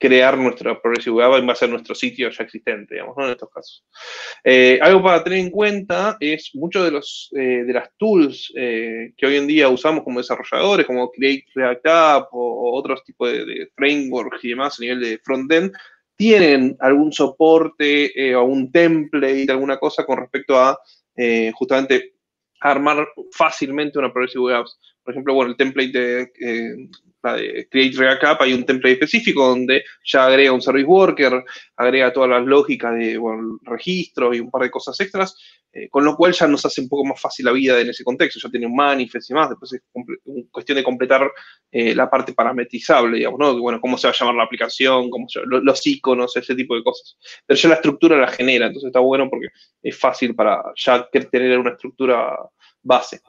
crear nuestra Progressive Web en base a nuestro sitio ya existente, digamos, ¿no? en estos casos. Eh, algo para tener en cuenta es muchos de los eh, de las tools eh, que hoy en día usamos como desarrolladores, como Create React App o, otros tipos de, de, frameworks y demás a nivel de frontend, tienen algún soporte o un template, alguna cosa con respecto a justamente armar fácilmente una Progressive Web Apps. Por ejemplo, bueno, el template de, eh, de Create React App hay un template específico donde ya agrega un service worker, agrega todas las lógicas de bueno, registro y un par de cosas extras, eh, con lo cual ya nos hace un poco más fácil la vida en ese contexto. Ya tiene un manifest y más, después es cuestión de completar eh, la parte parametrizable, digamos, ¿no? Bueno, cómo se va a llamar la aplicación, cómo los, iconos, ese tipo de cosas. Pero ya la estructura la genera, entonces está bueno porque es fácil para ya tener una estructura base.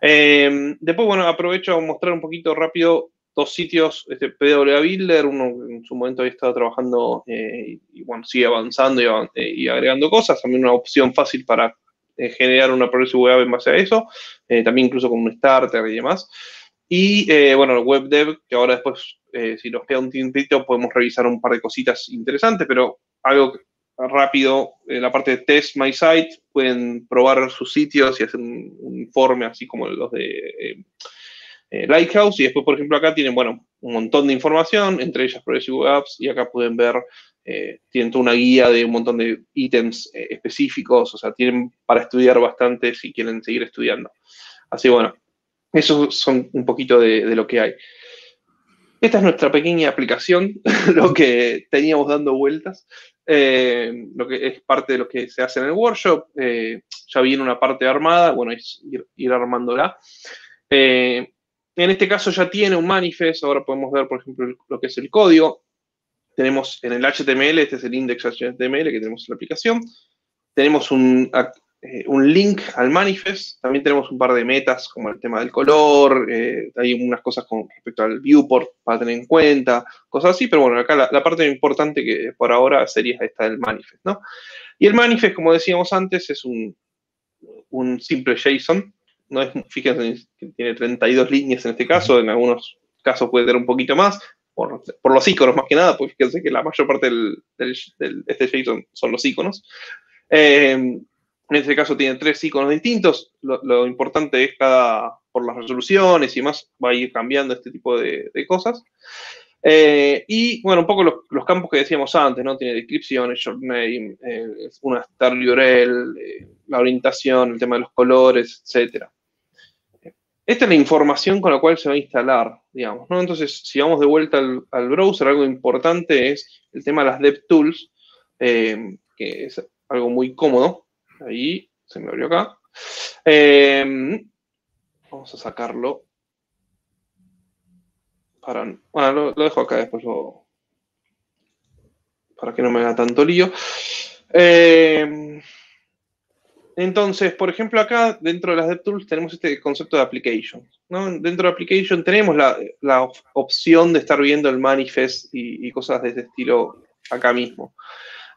Eh, después, bueno, aprovecho a mostrar un poquito rápido dos sitios, este PWA Builder, uno en su momento había estado trabajando eh, y bueno, sigue avanzando eh, y, agregando cosas, también una opción fácil para eh, generar una Progressive Web en base a eso, también incluso con un starter y demás. Y bueno, WebDev, que ahora después, si nos queda un tiempito, podemos revisar un par de cositas interesantes, pero algo rápido, en la parte de Test My Site, pueden probar sus sitios y hacer un, un informe así como los de eh, Lighthouse y después, por ejemplo, acá tienen, bueno, un montón de información, entre ellas Progressive Apps, y acá pueden ver, eh, tienen toda una guía de un montón de ítems eh, específicos, o sea, tienen para estudiar bastante si quieren seguir estudiando. Así bueno, eso son un poquito de, lo que hay. Esta es nuestra pequeña aplicación, lo que teníamos dando vueltas, lo que es parte de lo que se hace en el workshop. ya viene una parte armada, bueno, es ir, ir armándola. En este caso ya tiene un manifest, ahora podemos ver, por ejemplo, lo que es el código. Tenemos en el HTML, este es el index HTML que tenemos en la aplicación. Tenemos un, eh, link al manifest, también tenemos un par de metas como el tema del color, eh, hay unas cosas con respecto al viewport para tener en cuenta, cosas así, pero bueno, acá la, parte importante que por ahora sería esta del manifest, ¿no? Y el manifest, como decíamos antes, es un, un simple JSON no es, fíjense, tiene 32 líneas en este caso, en algunos casos puede tener un poquito más, por, los iconos más que nada, porque fíjense que la mayor parte del, este JSON son los iconos. Eh, en este caso tiene tres iconos distintos. Lo, importante es cada, por las resoluciones y más, va a ir cambiando este tipo de, cosas. Eh, y bueno, un poco los, campos que decíamos antes, ¿no? Tiene descripciones, short name, eh, una star URL, la orientación, el tema de los colores, etcétera. Esta es la información con la cual se va a instalar, digamos. Entonces, si vamos de vuelta al, browser, algo importante es el tema de las DevTools, eh, que es algo muy cómodo. Ahí, se me abrió acá. Eh, vamos a sacarlo. Bueno, lo, dejo acá, después lo... Para que no me haga tanto lío. Eh, entonces, por ejemplo, acá dentro de las DevTools tenemos este concepto de application. Dentro de application tenemos la, opción de estar viendo el manifest y, cosas de este estilo acá mismo.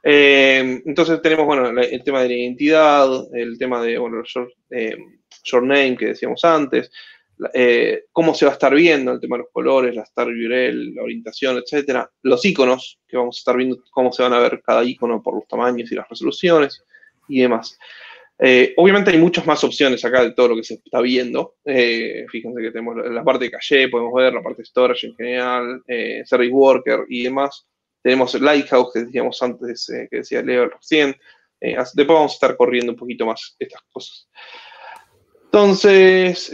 Eh, entonces tenemos, bueno, el tema de la identidad, el tema de, bueno, short, eh, name que decíamos antes, eh, cómo se va a estar viendo, el tema de los colores, la star URL, la orientación, etcétera, los iconos, que vamos a estar viendo cómo se van a ver cada icono por los tamaños y las resoluciones y demás. Eh, obviamente hay muchas más opciones acá de todo lo que se está viendo. Eh, fíjense que tenemos la parte de calle, podemos ver la parte de storage en general, eh, service worker y demás. Tenemos Lighthouse que decíamos antes, que decía Leo recién. después vamos a estar corriendo un poquito más estas cosas. Entonces,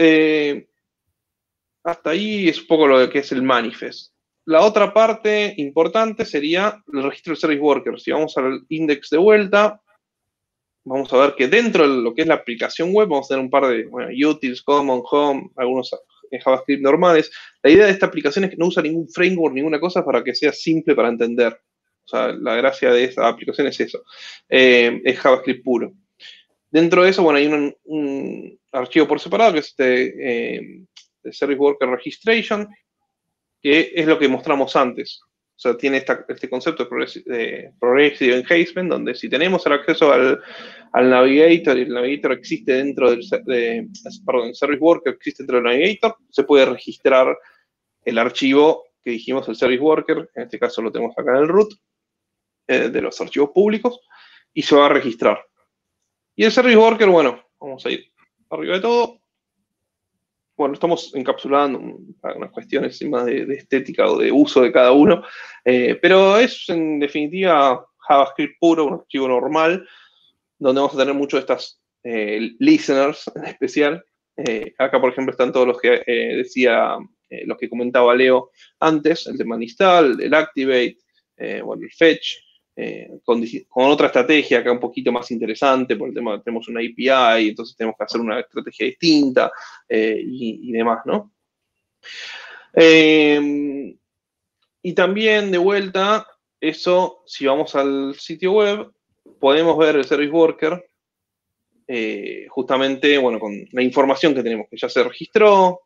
hasta ahí es un poco lo que es el manifest. La otra parte importante sería el registro de service worker. Si vamos al index de vuelta, vamos a ver que dentro de lo que es la aplicación web vamos a tener un par de bueno, utils, common, home, algunos JavaScript normales. La idea de esta aplicación es que no usa ningún framework, ninguna cosa para que sea simple para entender. O sea, la gracia de esta aplicación es eso. Eh, es JavaScript puro. Dentro de eso, bueno, hay un, archivo por separado que es este eh, Service Worker Registration, que es lo que mostramos antes. O sea, tiene este concepto de progressive, enhancement, donde si tenemos el acceso al, navigator y el navigator existe dentro del perdón, service worker existe dentro del navigator, se puede registrar el archivo que dijimos, el service worker, en este caso lo tenemos acá en el root, eh, de los archivos públicos, y se va a registrar. Y el service worker, bueno, vamos a ir arriba de todo, bueno, estamos encapsulando unas cuestiones más de, estética o de uso de cada uno, eh, pero es en definitiva JavaScript puro, un archivo normal, donde vamos a tener muchos de estas eh, listeners en especial. Eh, acá, por ejemplo, están todos los que decía, los que comentaba Leo antes, el de install, el activate, bueno, el fetch, eh, con, otra estrategia acá un poquito más interesante, por el tema tenemos una API, entonces tenemos que hacer una estrategia distinta eh, y, demás, ¿no? Eh, y también, de vuelta, eso, si vamos al sitio web, podemos ver el Service Worker, justamente, bueno, con la información que tenemos, que ya se registró,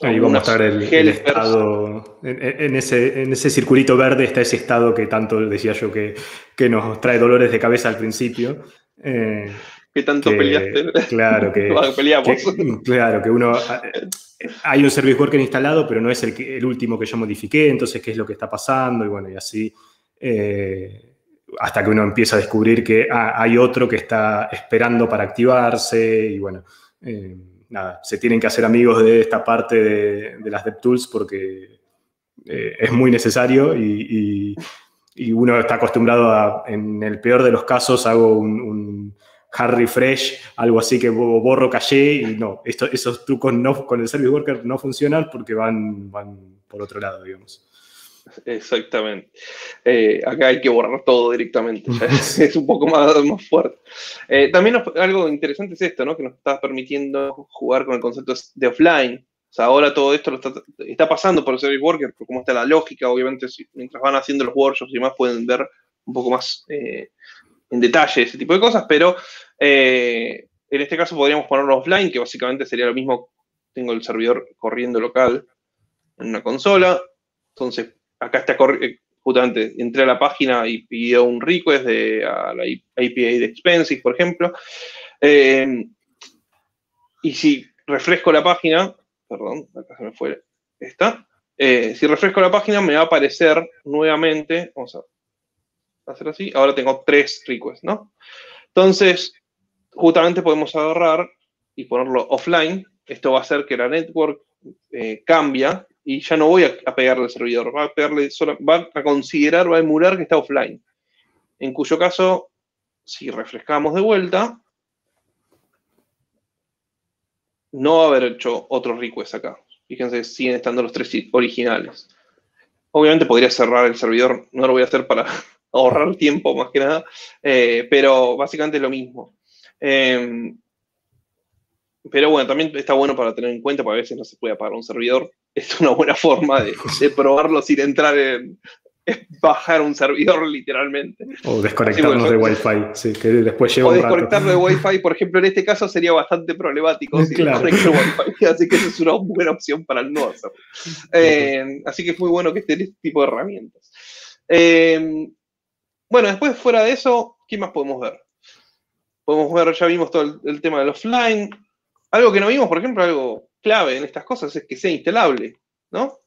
Ahí vamos a mostrar el, estado, en, ese, en, ese, circulito verde está ese estado que tanto decía yo que, que nos trae dolores de cabeza al principio. Eh, ¿Qué tanto peleaste? Claro, que, claro, que uno... Hay un service worker instalado, pero no es el, el último que yo modifiqué, entonces qué es lo que está pasando y bueno, y así... Eh, hasta que uno empieza a descubrir que ah, hay otro que está esperando para activarse y bueno... Eh, se tienen que hacer amigos de esta parte de, las DevTools porque eh, es muy necesario y, uno está acostumbrado a, en el peor de los casos, hago un, hard refresh, algo así que borro caché y no, esos trucos no, con el Service Worker no funcionan porque van, van por otro lado, digamos. Exactamente. Eh, acá hay que borrar todo directamente. es un poco más, más fuerte. Eh, también algo interesante es esto, ¿no? Que nos está permitiendo jugar con el concepto de offline. O sea, ahora todo esto está, pasando por el Service Worker, por cómo está la lógica. Obviamente, mientras van haciendo los workshops y demás, pueden ver un poco más eh, en detalle ese tipo de cosas. Pero en este caso podríamos ponerlo offline, que básicamente sería lo mismo. Tengo el servidor corriendo local en una consola. Entonces, acá está eh, justamente entré a la página y pidió un request de a la API de Expenses, por ejemplo. Eh, y si refresco la página, perdón, acá se me fue esta, eh, si refresco la página me va a aparecer nuevamente, vamos a hacer así, ahora tengo tres requests, ¿no? Entonces, justamente podemos agarrar y ponerlo offline, esto va a hacer que la network eh, cambia y ya no voy a, pegarle al servidor, va a, pegarle va a considerar, va a emular que está offline. En cuyo caso, si refrescamos de vuelta, no va a haber hecho otro request acá. Fíjense, siguen estando los tres originales. Obviamente podría cerrar el servidor, no lo voy a hacer para ahorrar tiempo más que nada, eh, pero básicamente lo mismo. Em, pero bueno, también está bueno para tener en cuenta, porque a veces no se puede apagar un servidor. Es una buena forma de, probarlo sin entrar en, bajar un servidor literalmente. O desconectarnos de Wi-Fi, sí, que después lleva O desconectarlo de Wi-Fi, por ejemplo, en este caso sería bastante problemático si claro. Wi-Fi, así que esa es una buena opción para no hacerlo. Eh, así que es muy bueno que esté este tipo de herramientas. Eh, bueno, después fuera de eso, ¿qué más podemos ver? Podemos ver, ya vimos todo el, tema del offline. Algo que no vimos, por ejemplo, algo clave en estas cosas es que sea instalable, ¿no?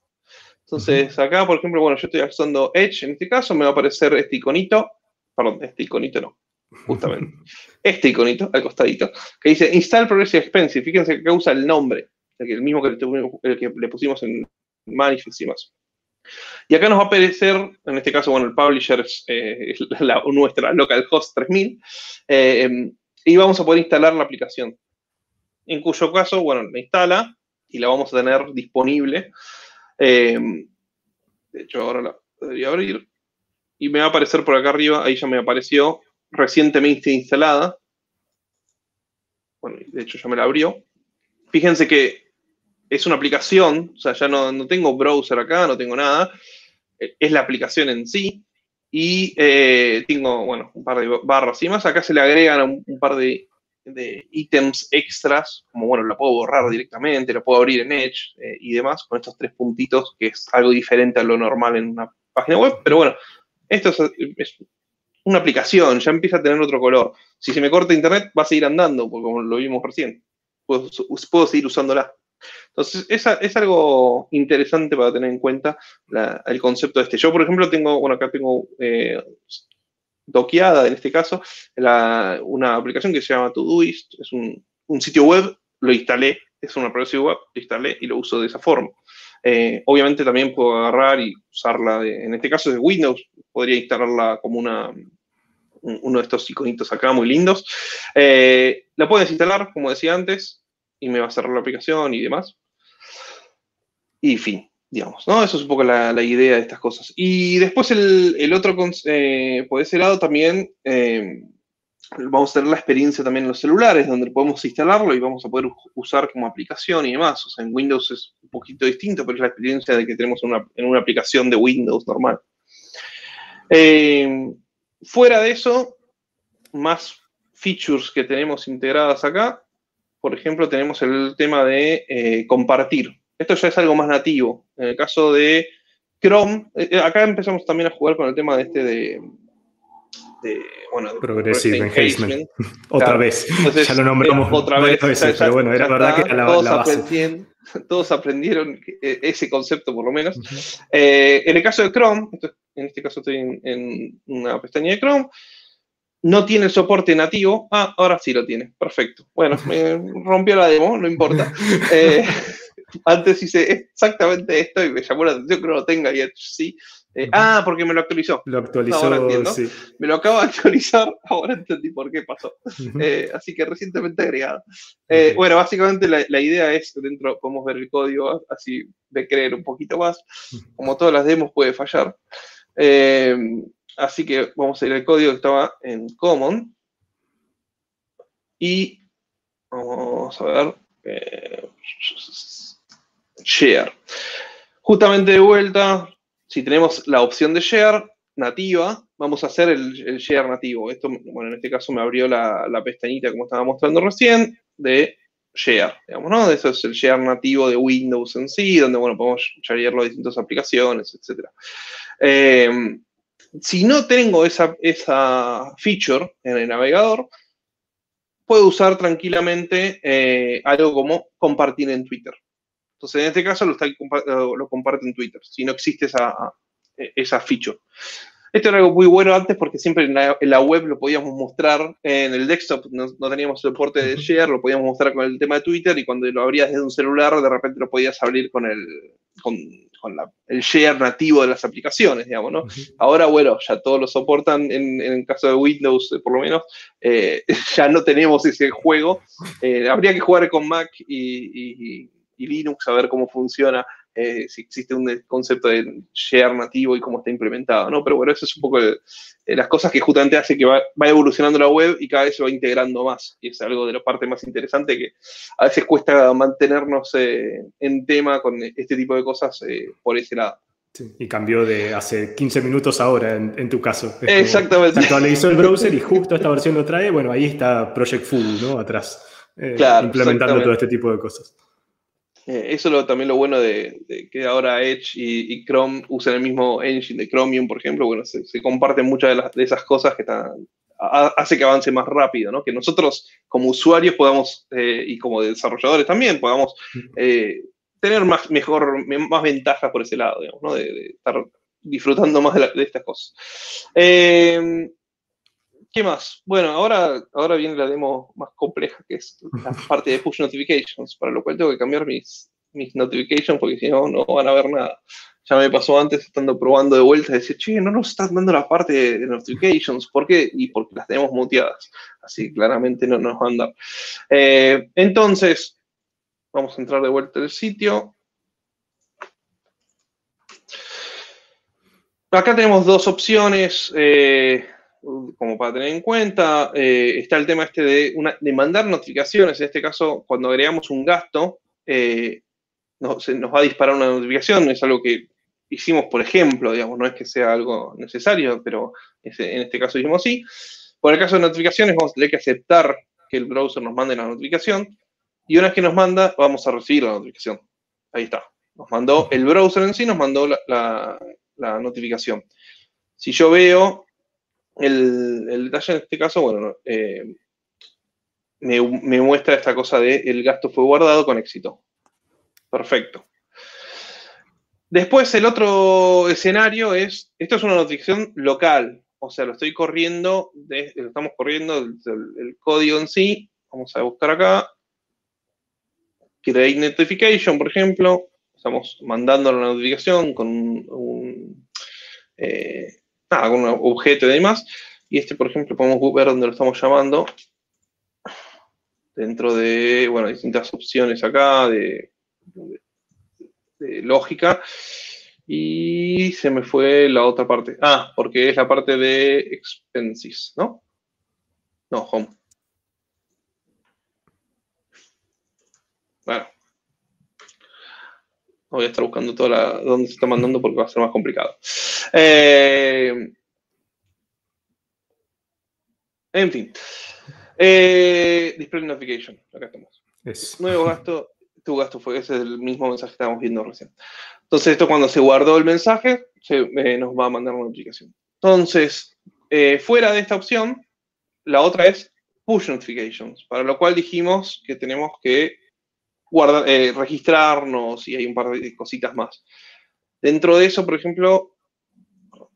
Entonces, acá, por ejemplo, bueno, yo estoy usando Edge en este caso, me va a aparecer este iconito, perdón, este iconito no, justamente, este iconito al costadito, que dice Install Progressive Expensive. Fíjense que acá usa el nombre, el mismo que le, pusimos en Manifest y más. Y acá nos va a aparecer, en este caso, bueno, el publisher es eh, la, nuestra localhost 3000, eh, y vamos a poder instalar la aplicación. En cuyo caso, bueno, la instala y la vamos a tener disponible. Eh, de hecho, ahora la debería abrir. Y me va a aparecer por acá arriba, ahí ya me apareció, recientemente instalada. Bueno, de hecho ya me la abrió. Fíjense que es una aplicación, o sea, ya no, tengo browser acá, no tengo nada, eh, es la aplicación en sí, y eh, tengo, bueno, un par de barras y más, acá se le agregan un, par de, ítems extras, como, bueno, la puedo borrar directamente, la puedo abrir en Edge eh, y demás, con estos tres puntitos, que es algo diferente a lo normal en una página web, pero bueno, esto es, una aplicación, ya empieza a tener otro color. Si se me corta internet, va a seguir andando, porque como lo vimos recién, puedo, seguir usándola. Entonces, es, algo interesante para tener en cuenta el concepto de este. Yo, por ejemplo, tengo, bueno, acá tengo eh, doqueada, en este caso, una aplicación que se llama Todoist, es un, sitio web, lo instalé, es una progressive web, lo instalé y lo uso de esa forma. Eh, obviamente también puedo agarrar y usarla, en este caso de Windows, podría instalarla como una, uno de estos iconitos acá muy lindos. Eh, la puedes instalar, como decía antes, y me va a cerrar la aplicación y demás. Y fin, digamos, ¿no? Eso es un poco la, idea de estas cosas. Y después el, otro, eh, por ese lado también, eh, vamos a tener la experiencia también en los celulares, donde podemos instalarlo y vamos a poder usar como aplicación y demás. O sea, en Windows es un poquito distinto, pero es la experiencia de que tenemos una, en una aplicación de Windows normal. Eh, fuera de eso, más features que tenemos integradas acá, por ejemplo, tenemos el tema de eh, compartir. Esto ya es algo más nativo. En el caso de Chrome, eh, eh, acá empezamos también a jugar con el tema de este de, bueno, Progressive Enhancement. otra vez. ya lo nombramos otra vez. pero bueno, era verdad que era la, todos, Aprendieron, todos aprendieron ese concepto, por lo menos. en el caso de Chrome, en este caso estoy en, una pestaña de Chrome, no tiene soporte nativo. Ah, ahora sí lo tiene. Perfecto. Bueno, me rompió la demo, no importa. Eh, antes hice exactamente esto y me llamó la atención que no lo tenga y sí. Eh, ah, porque me lo actualizó. Lo actualizó, sí. Me lo acabo de actualizar, ahora entendí por qué pasó. Eh, así que recientemente agregado. bueno, básicamente la, la, idea es, dentro podemos ver el código así de creer un poquito más. Como todas las demos puede fallar. Así que vamos a ir al código que estaba en common. Y vamos a ver. Share. Justamente de vuelta, si tenemos la opción de share nativa, vamos a hacer el, share nativo. Esto, bueno, en este caso me abrió la, pestañita como estaba mostrando recién de share, digamos, ¿no? Eso es el share nativo de Windows en sí, donde, bueno, podemos sharearlo a distintas aplicaciones, etc. Eh, si no tengo esa, esa feature en el navegador, puede usar tranquilamente eh, algo como compartir en Twitter. Entonces, en este caso lo, está, lo comparte en Twitter, si no existe esa, esa feature. Esto era algo muy bueno antes porque siempre en la, web lo podíamos mostrar, en el desktop no, teníamos soporte de share, lo podíamos mostrar con el tema de Twitter y cuando lo abrías desde un celular de repente lo podías abrir con el, con, el share nativo de las aplicaciones, digamos, ¿no? Ahora, bueno, ya todos lo soportan, en, el caso de Windows por lo menos, eh, ya no tenemos ese juego. Eh, habría que jugar con Mac y Linux a ver cómo funciona eh, si existe un concepto de share nativo y cómo está implementado, ¿no? Pero bueno, eso es un poco las cosas que justamente hace que va, evolucionando la web y cada vez se va integrando más. Y es algo de la parte más interesante que a veces cuesta mantenernos eh, en tema con este tipo de cosas eh, por ese lado. y cambió de hace 15 minutos ahora, en, tu caso. Exactamente. Se actualizó el browser y justo esta versión lo trae. Bueno, ahí está Project Full, ¿no? Atrás, implementando todo este tipo de cosas. Eh, eso es también lo bueno de, que ahora Edge y, Chrome usan el mismo engine de Chromium, por ejemplo. Bueno, se, comparten muchas de, esas cosas que hace que avance más rápido, ¿no? Que nosotros como usuarios podamos, eh, y como desarrolladores también, podamos eh, tener más, mejor, más ventajas por ese lado, digamos, ¿no? De, estar disfrutando más de, estas cosas. ¿Qué más? Bueno, ahora, ahora viene la demo más compleja, que es la parte de push notifications, para lo cual tengo que cambiar mis, mis notifications, porque si no, no van a ver nada. Ya me pasó antes, estando probando de vuelta, decir, che, no nos están dando la parte de notifications, ¿por qué? Y porque las tenemos muteadas. Así claramente no nos van a dar. Eh, entonces, vamos a entrar de vuelta al sitio. Acá tenemos dos opciones. Eh, como para tener en cuenta, eh, está el tema este de, mandar notificaciones. En este caso, cuando agregamos un gasto, eh, nos va a disparar una notificación. Es algo que hicimos, por ejemplo, digamos, no es que sea algo necesario, pero en este caso hicimos así. Por el caso de notificaciones, vamos a tener que aceptar que el browser nos mande la notificación. Y una vez que nos manda, vamos a recibir la notificación. Ahí está. Nos mandó el browser en sí, nos mandó la notificación. Si yo veo el, detalle en este caso, bueno, eh, me, muestra esta cosa de el gasto fue guardado con éxito. Perfecto. Después el otro escenario es, esto es una notificación local, o sea, lo estoy corriendo, lo estamos corriendo el, código en sí, vamos a buscar acá, create notification, por ejemplo, estamos mandando la notificación con un, eh, nada, con objeto y demás. Y este, por ejemplo, podemos ver dónde lo estamos llamando. Dentro de, bueno, distintas opciones acá de, lógica. Y se me fue la otra parte. Ah, porque es la parte de expenses, ¿no? No, home. Bueno. voy a estar buscando toda dónde se está mandando porque va a ser más complicado. Eh, en fin. Eh, display notification. Acá estamos. Nuevo gasto. Tu gasto fue. Ese es el mismo mensaje que estábamos viendo recién. Entonces, esto cuando se guardó el mensaje, se, eh, nos va a mandar una notificación. Entonces, eh, fuera de esta opción, la otra es push notifications, para lo cual dijimos que tenemos que guardar, registrarnos y hay un par de cositas más. Dentro de eso, por ejemplo,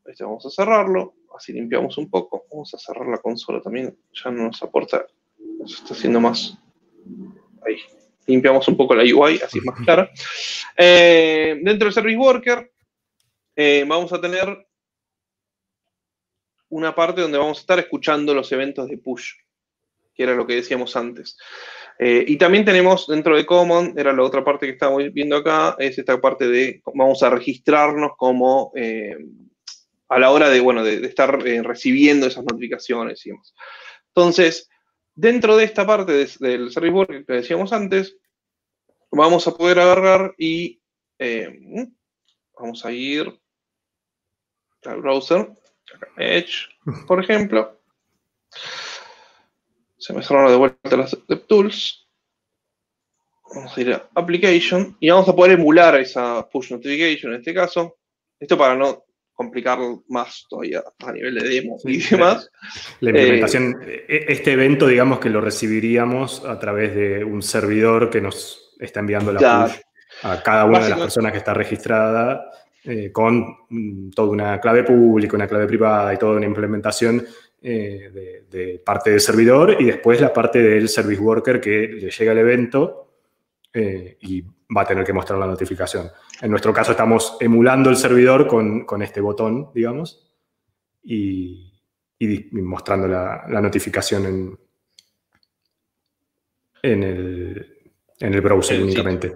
este vamos a cerrarlo así limpiamos un poco. Vamos a cerrar la consola también, ya no nos aporta, nos está haciendo más. Ahí. Limpiamos un poco la UI, así es más clara. Eh, dentro del Service Worker eh, vamos a tener una parte donde vamos a estar escuchando los eventos de push, que era lo que decíamos antes. Eh, y también tenemos dentro de Common, era la otra parte que estamos viendo acá, es esta parte de vamos a registrarnos como a la hora de, bueno, de, estar eh, recibiendo esas notificaciones y demás. Entonces, dentro de esta parte del Service Worker que decíamos antes, vamos a poder agarrar y eh, vamos a ir al browser, Edge, por ejemplo. Se me cerraron de vuelta las DevTools. Vamos a ir a Application y vamos a poder emular esa push notification en este caso. Esto para no complicar más todavía a nivel de demo y demás. La implementación, eh, este evento, digamos que lo recibiríamos a través de un servidor que nos está enviando la push a cada una de las personas que está registrada eh, con mm, toda una clave pública, una clave privada y toda una implementación eh, de, parte del servidor y después la parte del service worker que le llega el evento y va a tener que mostrar la notificación. En nuestro caso estamos emulando el servidor con, este botón, digamos, y, mostrando la, notificación en, en, el, en el browser únicamente.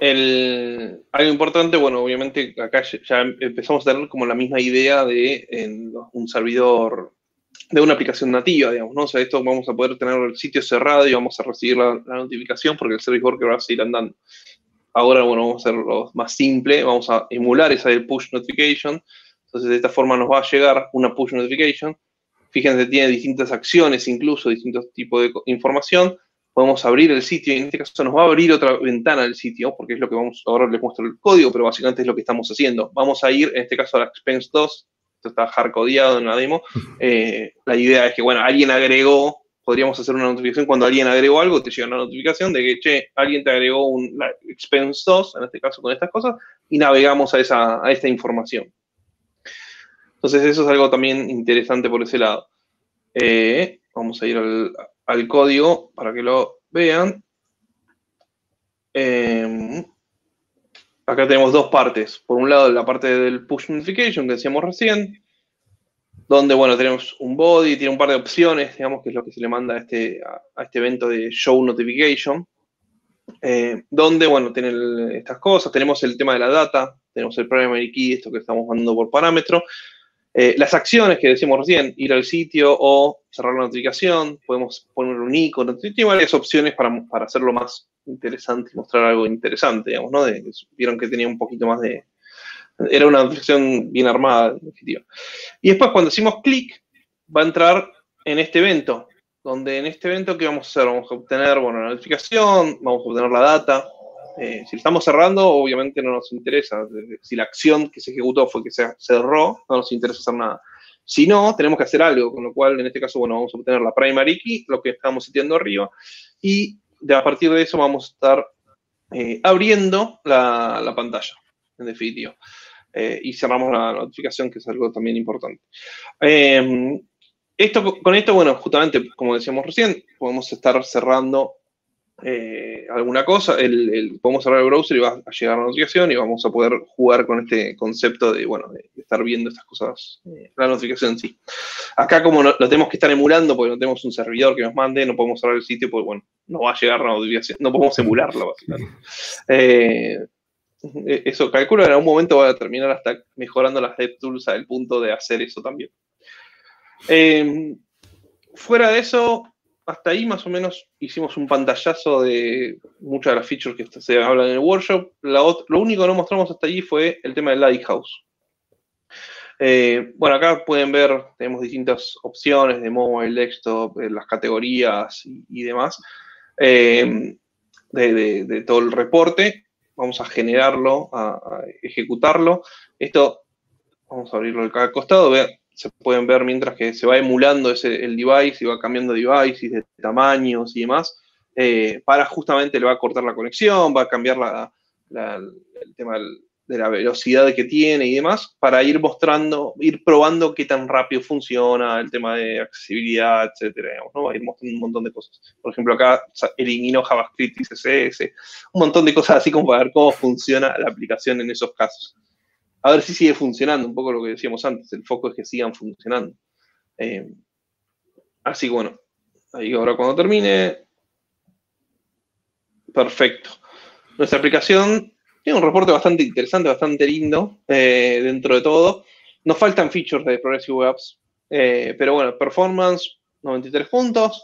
algo importante, bueno, obviamente acá ya empezamos a tener como la misma idea de un servidor, de una aplicación nativa, digamos, ¿no? O sea, esto vamos a poder tener el sitio cerrado y vamos a recibir la, notificación porque el service worker va a seguir andando. Ahora, bueno, vamos a hacerlo más simple, vamos a emular esa del push notification. Entonces, de esta forma nos va a llegar una push notification. Fíjense, tiene distintas acciones, incluso distintos tipos de información. Podemos abrir el sitio y en este caso nos va a abrir otra ventana del sitio, porque es lo que vamos, ahora les muestro el código, pero básicamente es lo que estamos haciendo. Vamos a ir, en este caso, a la Expense 2. Esto está hardcodeado en la demo. Eh, la idea es que, bueno, alguien agregó podríamos hacer una notificación cuando alguien agregó algo, te llega una notificación de que, che, alguien te agregó un expense 2, en este caso con estas cosas, y navegamos a, esa, a esta información. Entonces eso es algo también interesante por ese lado. Eh, vamos a ir al, código para que lo vean. Eh, acá tenemos dos partes. Por un lado, la parte del push notification que decíamos recién, donde, bueno, tenemos un body, tiene un par de opciones, digamos, que es lo que se le manda a este, a, este evento de Show Notification, eh, donde, bueno, tiene estas cosas, tenemos el tema de la data, tenemos el primary key, esto que estamos mandando por parámetro, eh, las acciones que decimos recién, ir al sitio o cerrar la notificación, podemos poner un icono, tiene varias opciones para, para hacerlo más interesante y mostrar algo interesante, digamos, ¿no? vieron que tenía un poquito más de, era una notificación bien armada, en definitiva. Y después cuando decimos clic, va a entrar en este evento, donde en este evento, ¿qué vamos a hacer? Vamos a obtener, bueno, la notificación, vamos a obtener la data. Eh, si estamos cerrando, obviamente no nos interesa. Si la acción que se ejecutó fue que se cerró, no nos interesa hacer nada. Si no, tenemos que hacer algo, con lo cual, en este caso, bueno, vamos a obtener la primary key, lo que estamos sintiendo arriba, y de, a partir de eso vamos a estar eh, abriendo la, la pantalla, en definitiva. Eh, y cerramos la notificación, que es algo también importante. Eh, esto, con esto, bueno, justamente, como decíamos recién, podemos estar cerrando eh, alguna cosa, el, podemos cerrar el browser y va a llegar la notificación y vamos a poder jugar con este concepto de, bueno, de, estar viendo estas cosas, la notificación sí. Acá como lo tenemos que estar emulando porque no tenemos un servidor que nos mande, no podemos cerrar el sitio porque, bueno, no va a llegar la notificación, no podemos emularlo, básicamente. E, eso calculo en algún momento va a terminar hasta mejorando las DevTools al punto de hacer eso también. Fuera de eso, hasta ahí más o menos hicimos un pantallazo de muchas de las features que se hablan en el workshop. lo único que no mostramos hasta allí fue el tema del Lighthouse. Eh, bueno, acá pueden ver, tenemos distintas opciones de mobile, desktop, las categorías y, demás, em, de, todo el reporte vamos a generarlo, a, ejecutarlo. Esto, vamos a abrirlo de cada costado, se pueden ver mientras que se va emulando ese, el device y va cambiando devices de tamaños y demás, eh, para justamente le va a cortar la conexión, va a cambiar el tema de la velocidad que tiene y demás, para ir mostrando, ir probando qué tan rápido funciona, el tema de accesibilidad, etcétera, ¿no? Va a ir mostrando un montón de cosas. Por ejemplo, acá eliminó JavaScript y CSS, un montón de cosas así como para ver cómo funciona la aplicación en esos casos. A ver si sigue funcionando, un poco lo que decíamos antes, el foco es que sigan funcionando. Eh, así que bueno, ahí ahora cuando termine, perfecto. Nuestra aplicación tiene un reporte bastante interesante, bastante lindo eh, dentro de todo. Nos faltan features de Progressive Web Apps, eh, pero bueno, performance, 93 puntos.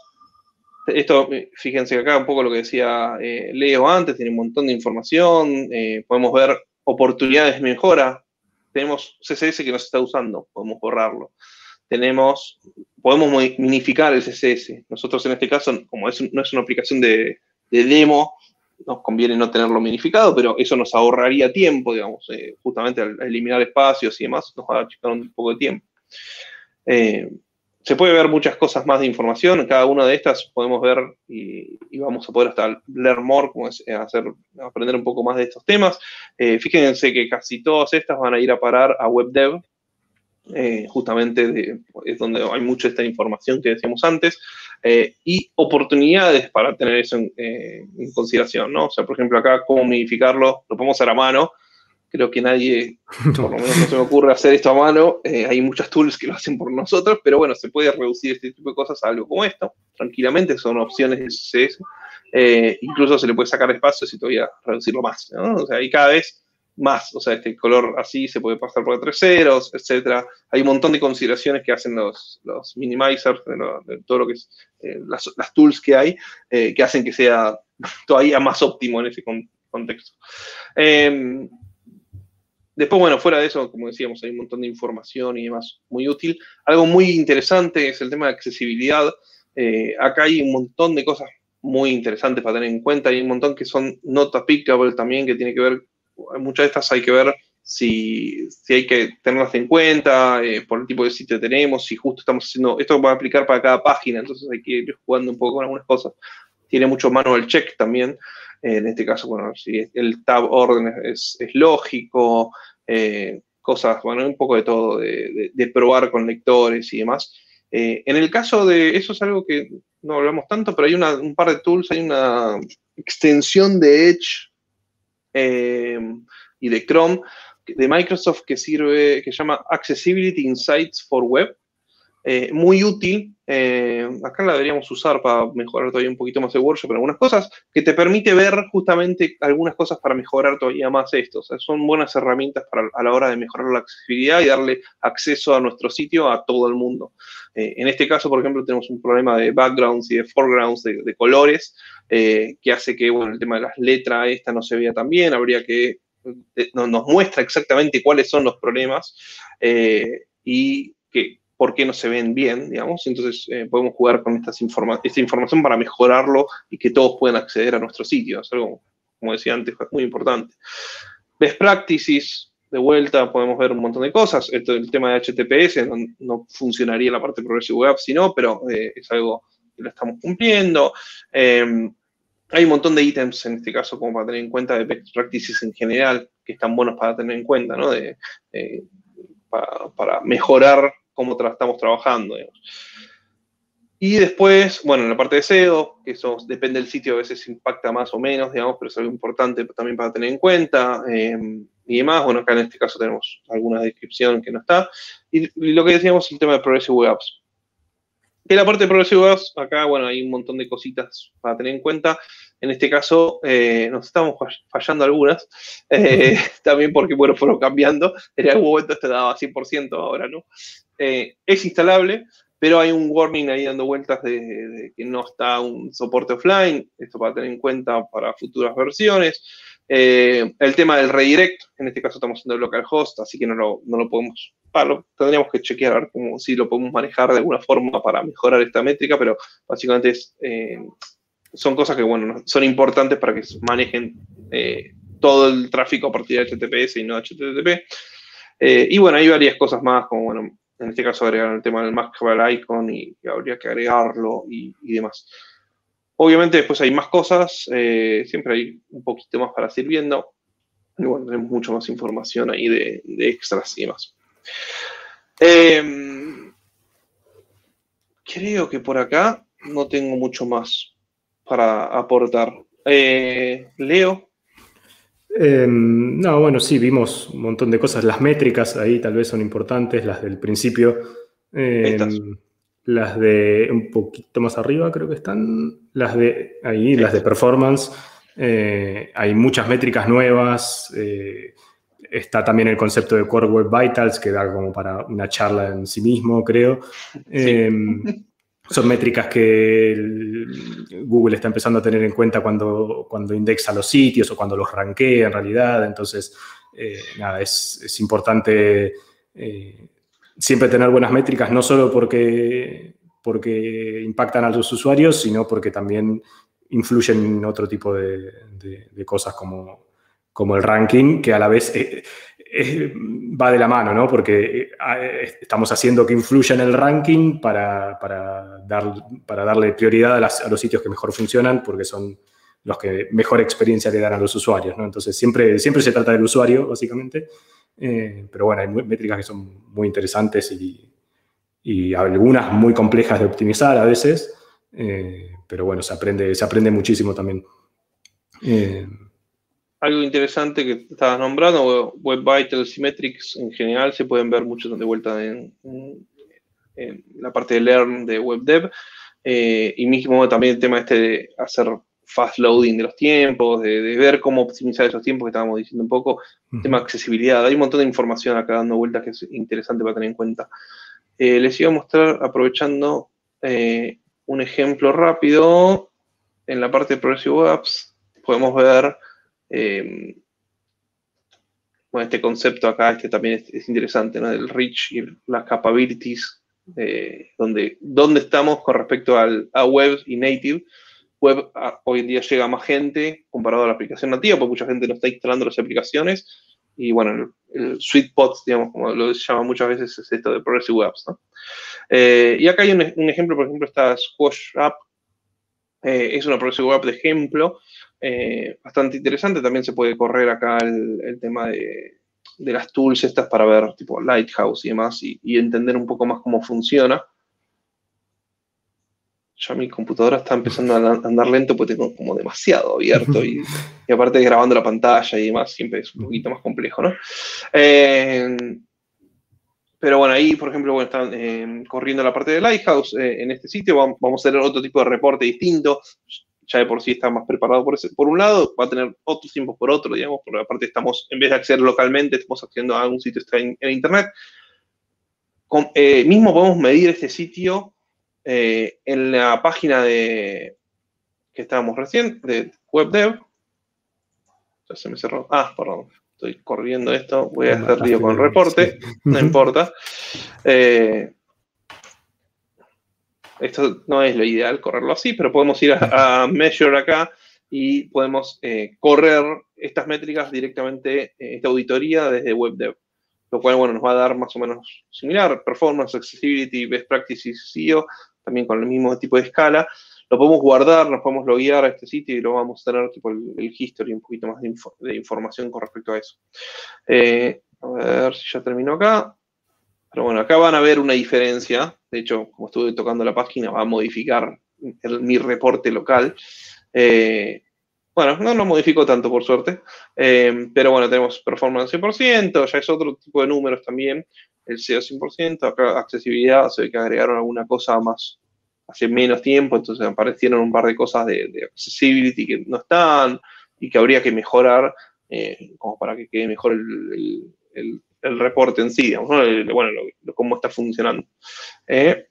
Esto, fíjense que acá un poco lo que decía Leo antes, tiene un montón de información, podemos ver oportunidades de mejora. Tenemos CSS que no se está usando, podemos borrarlo. Tenemos, podemos minificar el CSS. Nosotros en este caso, como es, no es una aplicación de, de demo, nos conviene no tenerlo minificado, pero eso nos ahorraría tiempo, digamos, eh, justamente al eliminar espacios y demás, nos va a achicar un poco de tiempo. Eh, se puede ver muchas cosas más de información, cada una de estas podemos ver y, vamos a poder hasta leer more, como es, hacer, aprender un poco más de estos temas. fíjense que casi todas estas van a ir a parar a WebDev, eh, justamente es donde hay mucha esta información que decíamos antes, eh, y oportunidades para tener eso eh, en, consideración, ¿no? O sea, por ejemplo, acá, cómo modificarlo, lo podemos hacer a mano. Creo que nadie, por lo menos no se me ocurre hacer esto a mano. hay muchas tools que lo hacen por nosotros, pero bueno, se puede reducir este tipo de cosas a algo como esto, tranquilamente, son opciones de CSS. incluso se le puede sacar espacio y todavía reducirlo más, ¿no? O sea, y cada vez más, o sea, este color así se puede pasar por tres ceros, etcétera. Hay un montón de consideraciones que hacen los, los minimizers, de, todo lo que es eh, las, tools que hay, eh, que hacen que sea todavía más óptimo en ese contexto. Em, después, bueno, fuera de eso, como decíamos, hay un montón de información y demás muy útil. Algo muy interesante es el tema de accesibilidad. Eh, acá hay un montón de cosas muy interesantes para tener en cuenta. Hay un montón que son not applicable también, que tiene que ver muchas de estas hay que ver si, hay que tenerlas en cuenta, eh, por el tipo de sitio que tenemos, si justo estamos haciendo, esto va a aplicar para cada página, entonces hay que ir jugando un poco con algunas cosas. Tiene mucho manual check también, eh, en este caso, bueno, si el tab orden es, lógico, eh, cosas, bueno, un poco de todo, de, probar con lectores y demás. en el caso de, eso es algo que no hablamos tanto, pero hay un par de tools, hay una extensión de Edge eh, y de Chrome de Microsoft que sirve, que se llama Accessibility Insights for Web. Eh, muy útil, eh, acá la deberíamos usar para mejorar todavía un poquito más el workshop en algunas cosas, que te permite ver justamente algunas cosas para mejorar todavía más esto. Son buenas herramientas para, a la hora de mejorar la accesibilidad y darle acceso a nuestro sitio a todo el mundo. en este caso, por ejemplo, tenemos un problema de backgrounds y de foregrounds, de colores, eh, que hace que bueno, el tema de las letras esta no se vea tan bien, habría que, eh, nos muestra exactamente cuáles son los problemas eh, y que, por qué no se ven bien, digamos, entonces podemos jugar con estas esta información para mejorarlo y que todos puedan acceder a nuestro sitio, es algo, como decía antes, muy importante. Best practices, de vuelta podemos ver un montón de cosas. Esto, el tema de HTTPS no, funcionaría en la parte de Progressive Web, sino, pero es algo lo estamos cumpliendo. Em, hay un montón de ítems en este caso como para tener en cuenta de best practices en general que están buenos para tener en cuenta, ¿no? De, para, mejorar cómo estamos trabajando. Y después, bueno, en la parte de SEO, que eso depende del sitio, a veces impacta más o menos, digamos, pero es algo importante también para tener en cuenta. Em, y demás, bueno, acá en este caso tenemos alguna descripción que no está. Y, lo que decíamos, el tema de Progressive Web Apps. En la parte de Progressive acá, bueno, hay un montón de cositas para tener en cuenta. En este caso, eh, nos estamos fallando algunas, eh, también porque, bueno, fueron cambiando. En algún momento este daba 100%, ahora no. Eh, es instalable, pero hay un warning ahí dando vueltas de, que no está un soporte offline. Esto para tener en cuenta para futuras versiones. el tema del redirect, en este caso estamos usando localhost, así que no lo, no lo podemos tendríamos que chequear a ver cómo, si lo podemos manejar de alguna forma para mejorar esta métrica, pero básicamente eh, son cosas que, bueno, son importantes para que manejen eh, todo el tráfico a partir de HTTPS y no HTTP. Eh, y bueno, hay varias cosas más, como, bueno, en este caso agregar el tema del Maskable Icon y habría que agregarlo y, demás. Obviamente después hay más cosas, siempre hay un poquito más para seguir viendo. Y bueno, tenemos mucha más información ahí de, de extras y demás. Em, creo que por acá no tengo mucho más para aportar. Eh, Leo. Em, no, bueno, sí, vimos un montón de cosas. Las métricas ahí tal vez son importantes, las del principio. Em, las de un poquito más arriba creo que están. Las de ahí, las de performance. Eh, hay muchas métricas nuevas. Eh, Está también el concepto de Core Web Vitals, que da como para una charla en sí mismo, creo. Em, son métricas que Google está empezando a tener en cuenta cuando, cuando indexa los sitios o cuando los rankea en realidad. Entonces, eh, nada, es, importante eh, siempre tener buenas métricas, no solo porque, porque impactan a los usuarios, sino porque también influyen en otro tipo de, cosas como, como, el ranking, que a la vez eh, eh, va de la mano, ¿no? Porque estamos haciendo que influya en el ranking para, dar, para darle prioridad a, los sitios que mejor funcionan, porque son los que mejor experiencia le dan a los usuarios. Entonces, siempre, siempre se trata del usuario, básicamente. pero bueno, hay métricas que son muy interesantes y, y algunas muy complejas de optimizar a veces, eh, pero bueno, se aprende, se aprende muchísimo también. Eh, Algo interesante que estabas nombrando, Web Vitals y Metrics en general se pueden ver mucho de vuelta en, la parte de Learn de WebDev. Eh, y mismo también el tema este de hacer fast loading de los tiempos, de, ver cómo optimizar esos tiempos que estábamos diciendo un poco, tema de accesibilidad. Hay un montón de información acá dando vueltas que es interesante para tener en cuenta. Eh, les iba a mostrar, aprovechando eh, un ejemplo rápido, en la parte de Progressive Apps podemos ver eh, este concepto acá, este también es, interesante, ¿no? Del reach y las capabilities, donde, dónde estamos con respecto al, a web y native. Web hoy en día llega a más gente comparado a la aplicación nativa, porque mucha gente no está instalando las aplicaciones y bueno, el, sweet spot, digamos, como lo llama muchas veces, es esto de Progressive Apps, ¿no? Eh, y acá hay un, ejemplo, por ejemplo, esta Squash App, eh, es una Progressive App de ejemplo, eh, bastante interesante, también se puede correr acá el, tema de, las tools estas para ver tipo Lighthouse y demás y entender un poco más cómo funciona ya mi computadora está empezando a andar lento porque tengo como demasiado abierto y, aparte grabando la pantalla y demás, siempre es un poquito más complejo, ¿no? Eh, pero bueno, ahí, por ejemplo, bueno, están eh, corriendo la parte de Lighthouse. Eh, en este sitio vamos, a tener otro tipo de reporte distinto. Ya de por sí está más preparado por, ese, por un lado, va a tener otros tiempos por otro, digamos, porque aparte estamos, en vez de acceder localmente, estamos accediendo a algún sitio está en, Internet. mismo podemos medir este sitio eh, en la página de que estábamos recién, de WebDev, ya se me cerró. Ah, perdón, estoy corriendo esto, voy a hacer lío con el reporte, no importa. Eh, esto no es lo ideal correrlo así, pero podemos ir a, Measure acá y podemos eh, correr estas métricas directamente, esta auditoría desde WebDev. Lo cual, bueno, nos va a dar más o menos similar, performance, accessibility, best practices, SEO, también con el mismo tipo de escala. Lo podemos guardar, nos podemos loguear a este sitio y lo vamos a tener tipo el, history, un poquito más de, información con respecto a eso. Eh, a ver si ya terminó acá. Pero bueno, acá van a ver una diferencia. De hecho, como estuve tocando la página, va a modificar mi reporte local. Eh, bueno, no lo modificó tanto, por suerte. Eh, pero bueno, tenemos performance 100%, ya es otro tipo de números también el SEO 100%, acá accesibilidad, se ve que agregaron alguna cosa más hace menos tiempo, entonces aparecieron un par de cosas de, accessibility que no están y que habría que mejorar eh, como para que quede mejor el, reporte en sí, digamos, bueno, cómo está funcionando. Eh,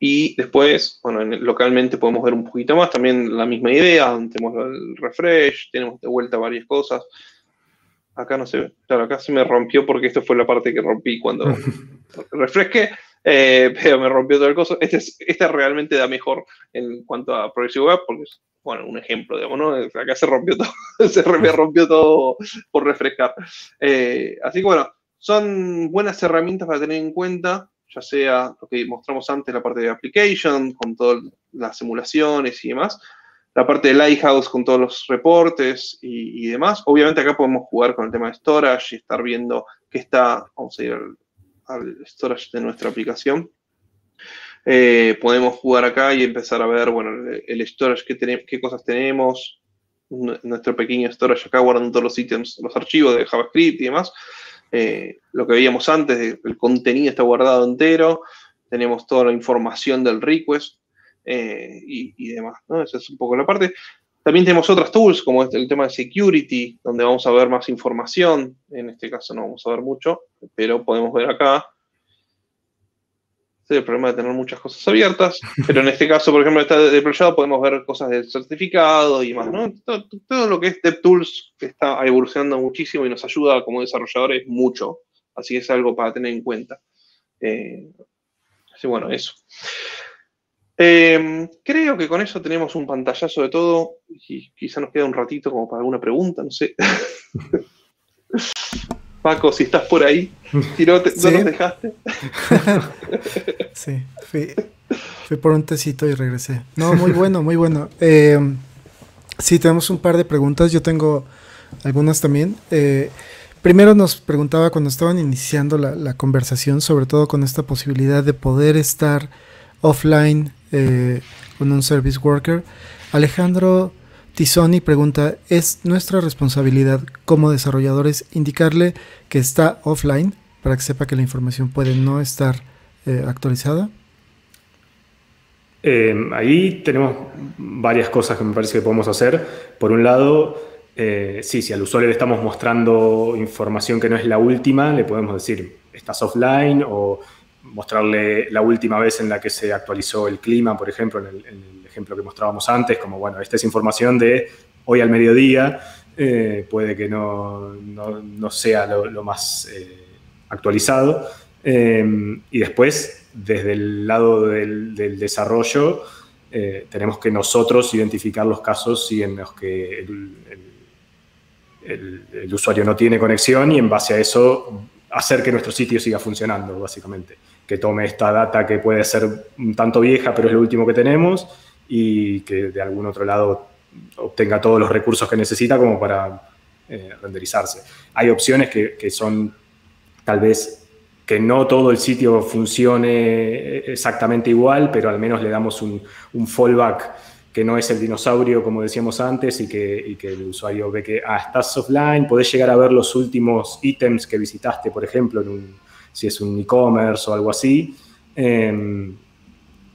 y después, bueno, localmente podemos ver un poquito más, también la misma idea, tenemos el refresh, tenemos de vuelta varias cosas. Acá no se ve. Claro, acá se me rompió porque esto fue la parte que rompí cuando refresqué, eh, pero me rompió todo el coso. Este, este realmente da mejor en cuanto a Progressive Web porque es, bueno, un ejemplo, digamos, ¿no? Acá se rompió todo, se me rompió todo por refrescar. Eh, así que bueno, son buenas herramientas para tener en cuenta, ya sea lo que mostramos antes, la parte de application, con todas las simulaciones y demás, la parte de Lighthouse con todos los reportes y, demás. Obviamente acá podemos jugar con el tema de storage y estar viendo qué está, vamos a ir al, storage de nuestra aplicación. Eh, podemos jugar acá y empezar a ver, bueno, el, storage, tenemos, qué cosas tenemos, nuestro pequeño storage acá guardando todos los ítems, los archivos de JavaScript y demás. Eh, lo que veíamos antes, el contenido está guardado entero, tenemos toda la información del request, eh, y, demás. Esa es un poco la parte. También tenemos otras tools, como el tema de security, donde vamos a ver más información. En este caso no vamos a ver mucho, pero podemos ver acá. El problema de tener muchas cosas abiertas, pero en este caso, por ejemplo, está deployado, podemos ver cosas del certificado y más, ¿no? Todo, lo que es DevTools está evolucionando muchísimo y nos ayuda como desarrolladores mucho, así que es algo para tener en cuenta. Eh, así bueno, eso. Em, creo que con eso tenemos un pantallazo de todo y quizá nos queda un ratito como para alguna pregunta, no sé. Paco, si estás por ahí, si no, te, nos dejaste. sí, fui, por un tecito y regresé. No, muy bueno, muy bueno. Em, sí, tenemos un par de preguntas. Yo tengo algunas también. Eh, primero nos preguntaba cuando estaban iniciando la, conversación, sobre todo con esta posibilidad de poder estar offline eh, con un service worker. Alejandro Tizoni pregunta, ¿es nuestra responsabilidad como desarrolladores indicarle que está offline para que sepa que la información puede no estar eh, actualizada? Eh, ahí tenemos varias cosas que me parece que podemos hacer. Por un lado, eh, sí, si al usuario le estamos mostrando información que no es la última, le podemos decir, estás offline o mostrarle la última vez en la que se actualizó el clima, por ejemplo, en el, ejemplo que mostrábamos antes, como, bueno, esta es información de hoy al mediodía, eh, puede que no, sea lo, más eh, actualizado. Eh, y después, desde el lado del, desarrollo, tenemos que nosotros identificar los casos en los que el usuario no tiene conexión y en base a eso hacer que nuestro sitio siga funcionando, básicamente. Que tome esta data que puede ser un tanto vieja, pero es lo último que tenemos, y que de algún otro lado obtenga todos los recursos que necesita como para eh, renderizarse. Hay opciones que, son tal vez que no todo el sitio funcione exactamente igual, pero al menos le damos un, un fallback que no es el dinosaurio, como decíamos antes, y que, el usuario ve que, ah, estás offline, podés llegar a ver los últimos ítems que visitaste, por ejemplo, si es un e-commerce o algo así. Em,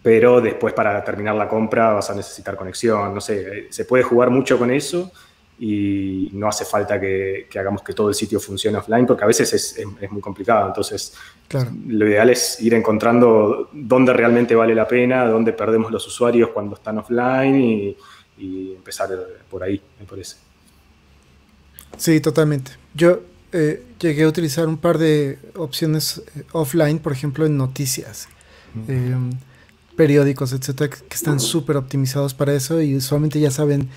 pero después para terminar la compra vas a necesitar conexión, no sé, se puede jugar mucho con eso y no hace falta que, hagamos que todo el sitio funcione offline, porque a veces es, muy complicado. Entonces, lo ideal es ir encontrando dónde realmente vale la pena, dónde perdemos los usuarios cuando están offline y, empezar por ahí, me parece. Sí, totalmente. Yo eh, llegué a utilizar un par de opciones eh, offline, por ejemplo, en noticias. Em, periódicos, etcétera, que están súper optimizados para eso y usualmente ya saben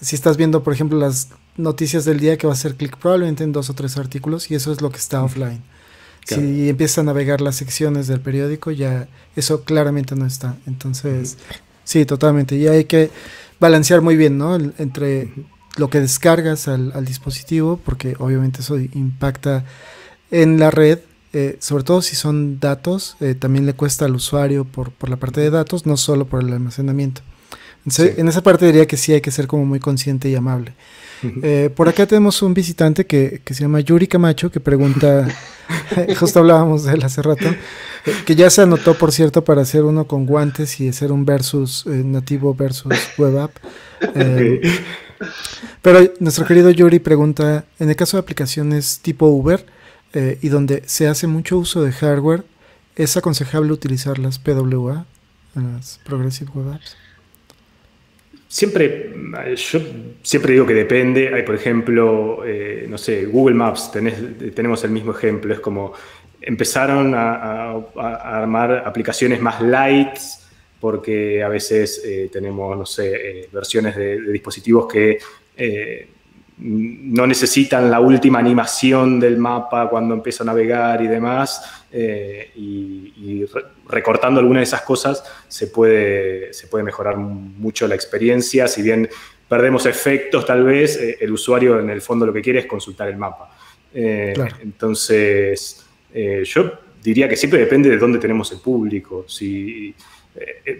si estás viendo, por ejemplo, las noticias del día que va a ser clic probablemente en dos o tres artículos y eso es lo que está offline. Si empiezas a navegar las secciones del periódico, ya eso claramente no está. Entonces, sí, totalmente. Y hay que balancear muy bien, ¿no? Entre lo que descargas al, dispositivo, porque obviamente eso impacta en la red, eh, sobre todo si son datos, eh, también le cuesta al usuario por, por la parte de datos, no solo por el almacenamiento. En esa parte diría que sí hay que ser como muy consciente y amable. Eh, por acá tenemos un visitante que, se llama Yuri Camacho que pregunta, justo hablábamos de él hace rato, que ya se anotó, por cierto, para hacer uno con guantes y hacer un versus nativo versus web app. Pero nuestro querido Yuri pregunta, en el caso de aplicaciones tipo Uber y donde se hace mucho uso de hardware, ¿es aconsejable utilizar las PWA, las Progressive Web Apps? Siempre, yo siempre digo que depende. Hay, por ejemplo, eh, no sé, Google Maps, tenemos el mismo ejemplo. Es como empezaron a, armar aplicaciones más light porque a veces eh, tenemos, no sé, eh, versiones de, dispositivos que no necesitan la última animación del mapa cuando empieza a navegar y demás. y, recortando algunas de esas cosas se puede, se puede mejorar mucho la experiencia. Si bien perdemos efectos, tal vez, eh, el usuario en el fondo lo que quiere es consultar el mapa. Eh, entonces, eh, yo diría que siempre depende de dónde tenemos el público. Si,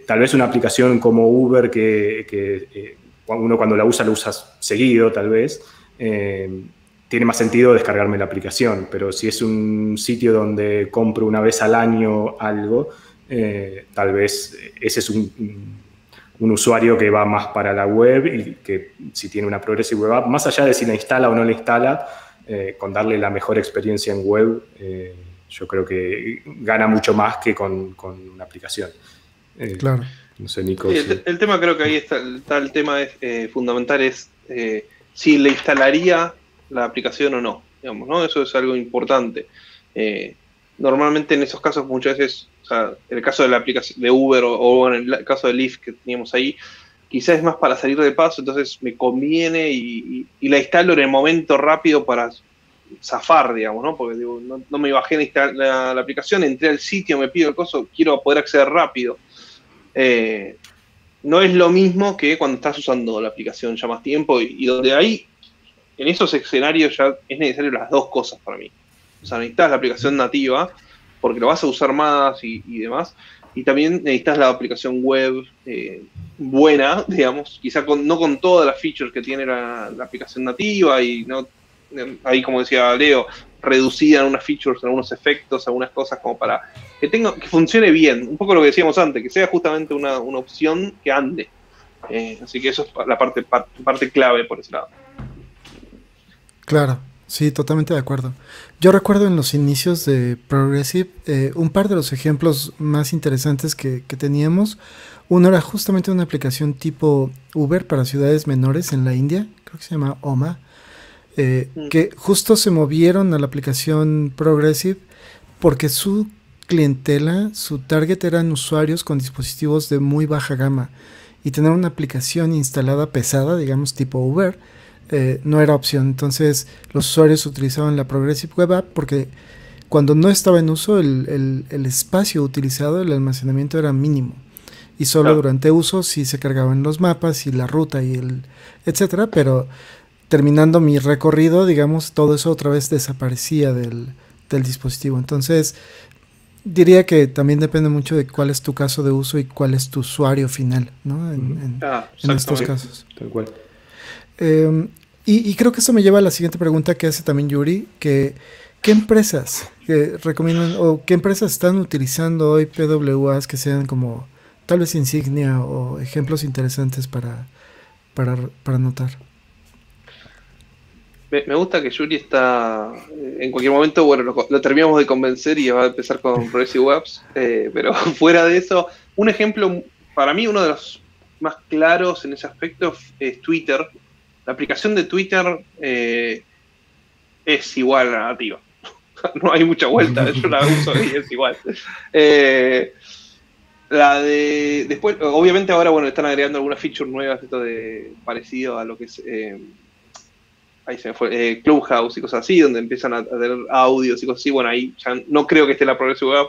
tal vez una aplicación como Uber, que, que uno cuando la usa, la usa seguido, tal vez tiene más sentido descargarme la aplicación, pero si es un sitio donde compro una vez al año algo, eh, tal vez ese es un, usuario que va más para la web y que si tiene una Progressive Web App, más allá de si la instala o no la instala, eh, con darle la mejor experiencia en web, eh, yo creo que gana mucho más que con, una aplicación. claro. No sé, Nico. el, tema creo que ahí está, el tema es, fundamental es si le instalaría la aplicación o no. Digamos, ¿no? Eso es algo importante. Eh, normalmente en esos casos muchas veces O sea, en el caso de la aplicación de Uber o, en el caso de Lyft que teníamos ahí, quizás es más para salir de paso, entonces me conviene y, la instalo en el momento rápido para zafar, digamos, ¿no? Porque digo, no, me bajé la, la, aplicación, entré al sitio, me pido el coso, quiero poder acceder rápido. Eh, no es lo mismo que cuando estás usando la aplicación ya más tiempo y, donde hay, en esos escenarios ya es necesario las dos cosas para mí. O sea, necesitas la aplicación nativa porque lo vas a usar más y, demás. Y también necesitas la aplicación web eh, buena, digamos, quizá con, no con todas las features que tiene la, aplicación nativa y no ahí como decía Leo, reducida en unas features, en algunos efectos, algunas cosas como para que tenga, que funcione bien, un poco lo que decíamos antes, que sea justamente una, opción que ande. Eh, así que eso es la parte, parte clave por ese lado. Claro, sí, totalmente de acuerdo. Yo recuerdo en los inicios de Progressive eh, un par de los ejemplos más interesantes que, teníamos. Uno era justamente una aplicación tipo Uber para ciudades menores en la India, creo que se llama OMA, eh, mm. que justo se movieron a la aplicación Progressive porque su clientela, su target eran usuarios con dispositivos de muy baja gama y tener una aplicación instalada pesada, digamos tipo Uber, eh, no era opción. Entonces los usuarios utilizaban la Progressive Web App porque cuando no estaba en uso el, espacio utilizado, el almacenamiento era mínimo. Y solo durante uso sí se cargaban los mapas y la ruta y el etcétera, pero terminando mi recorrido, digamos, todo eso otra vez desaparecía del, del dispositivo. Entonces, diría que también depende mucho de cuál es tu caso de uso y cuál es tu usuario final, ¿no? En, ah, estos casos. Tal cual. Em, y, creo que eso me lleva a la siguiente pregunta que hace también Yuri, que ¿qué empresas que recomiendan o qué empresas están utilizando hoy PWAs que sean como tal vez insignia o ejemplos interesantes para, para, para notar? Me, gusta que Yuri está. Eh, en cualquier momento, bueno, lo, terminamos de convencer y va a empezar con Progressive Webs. Eh, pero fuera de eso, un ejemplo, para mí, uno de los más claros en ese aspecto es Twitter. La aplicación de Twitter eh, es igual a la nativa. no hay mucha vuelta, yo la uso y es igual. la de. Después, obviamente, ahora, bueno, están agregando algunas features nuevas, esto de parecido a lo que es ahí se me fue, eh, Clubhouse y cosas así, donde empiezan a, tener audios y cosas así. Bueno, ahí ya no creo que esté la Progressive Web,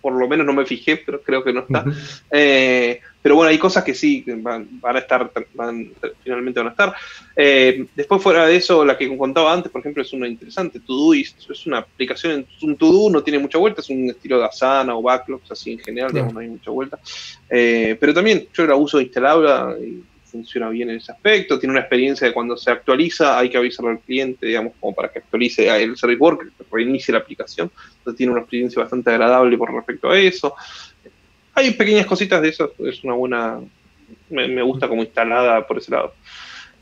por lo menos no me fijé, pero creo que no está. Eh, pero bueno, hay cosas que sí van, a estar, van, finalmente van a estar. Eh, después, fuera de eso, la que contaba antes, por ejemplo, es una interesante, Todoist, es una aplicación, un Todo, no tiene mucha vuelta, es un estilo de Asana o Backlogs, así en general, digamos, no hay mucha vuelta. pero también yo la uso instalada y funciona bien en ese aspecto, tiene una experiencia de cuando se actualiza, hay que avisarle al cliente, digamos, como para que actualice el service worker, que reinicie la aplicación, entonces tiene una experiencia bastante agradable por respecto a eso. Hay pequeñas cositas de eso, es una buena, me, gusta como instalada por ese lado.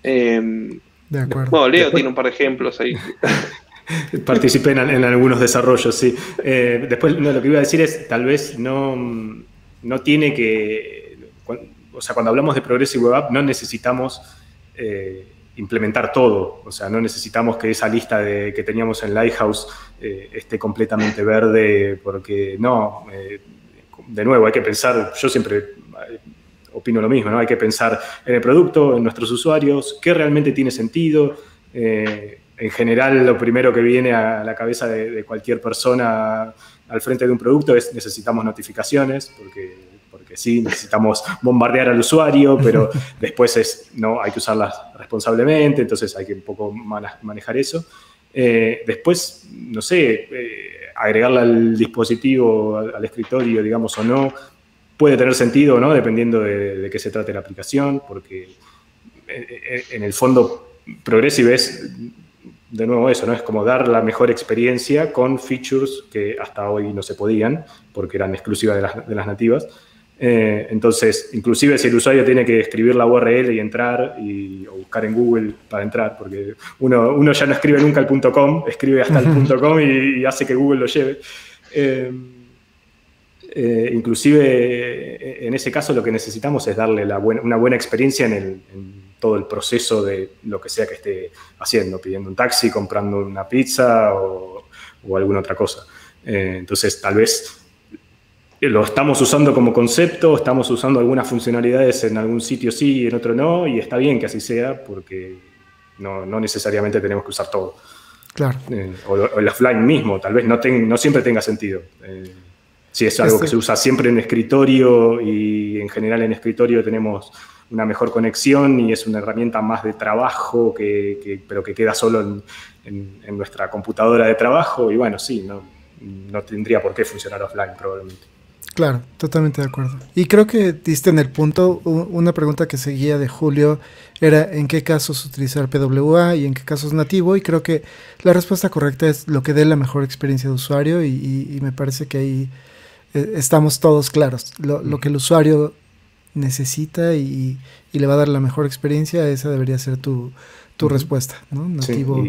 Em, de acuerdo. Bueno, Leo tiene un par de ejemplos ahí. Participé en, algunos desarrollos, sí. Eh, después, lo que iba a decir es, tal vez no, no tiene que o sea, cuando hablamos de Progressive Web App, no necesitamos eh, implementar todo. O sea, no necesitamos que esa lista de, que teníamos en Lighthouse eh, esté completamente verde, porque no. Eh, de nuevo, hay que pensar, yo siempre opino lo mismo, ¿no? Hay que pensar en el producto, en nuestros usuarios, qué realmente tiene sentido. en general, lo primero que viene a la cabeza de cualquier persona al frente de un producto es necesitamos notificaciones, porque porque sí, necesitamos bombardear al usuario, pero después es, no, hay que usarlas responsablemente, entonces hay que un poco manejar eso. Eh, después, no sé, eh, agregarla al dispositivo, al, escritorio, digamos, o no, puede tener sentido, ¿no? Dependiendo de, qué se trate la aplicación, porque eh, en el fondo Progressive es de nuevo eso, ¿no? Es como dar la mejor experiencia con features que hasta hoy no se podían, porque eran exclusivas de las nativas. Eh, entonces, inclusive si el usuario tiene que escribir la URL y entrar y, o buscar en Google para entrar, porque uno, uno ya no escribe nunca el .com, escribe hasta el .com y, hace que Google lo lleve. Eh, eh, inclusive en ese caso lo que necesitamos es darle una buena experiencia en, todo el proceso de lo que sea que esté haciendo, pidiendo un taxi, comprando una pizza o, o alguna otra cosa. entonces, tal vez lo estamos usando como concepto, estamos usando algunas funcionalidades en algún sitio sí y en otro no, y está bien que así sea porque no, necesariamente tenemos que usar todo. Claro. Eh, o, el offline mismo, tal vez no, no siempre tenga sentido. Eh, si es algo que este se usa siempre en escritorio y en general en escritorio tenemos una mejor conexión y es una herramienta más de trabajo, que, pero que queda solo en, en, nuestra computadora de trabajo. Y bueno, sí, no, no tendría por qué funcionar offline probablemente. Claro, totalmente de acuerdo. Y creo que diste en el punto, una pregunta que seguía de Julio era en qué casos utilizar PWA y en qué casos nativo. Y creo que la respuesta correcta es lo que dé la mejor experiencia de usuario y, me parece que ahí eh, estamos todos claros. Lo, que el usuario necesita y, le va a dar la mejor experiencia, esa debería ser tu, respuesta, ¿no? Nativo.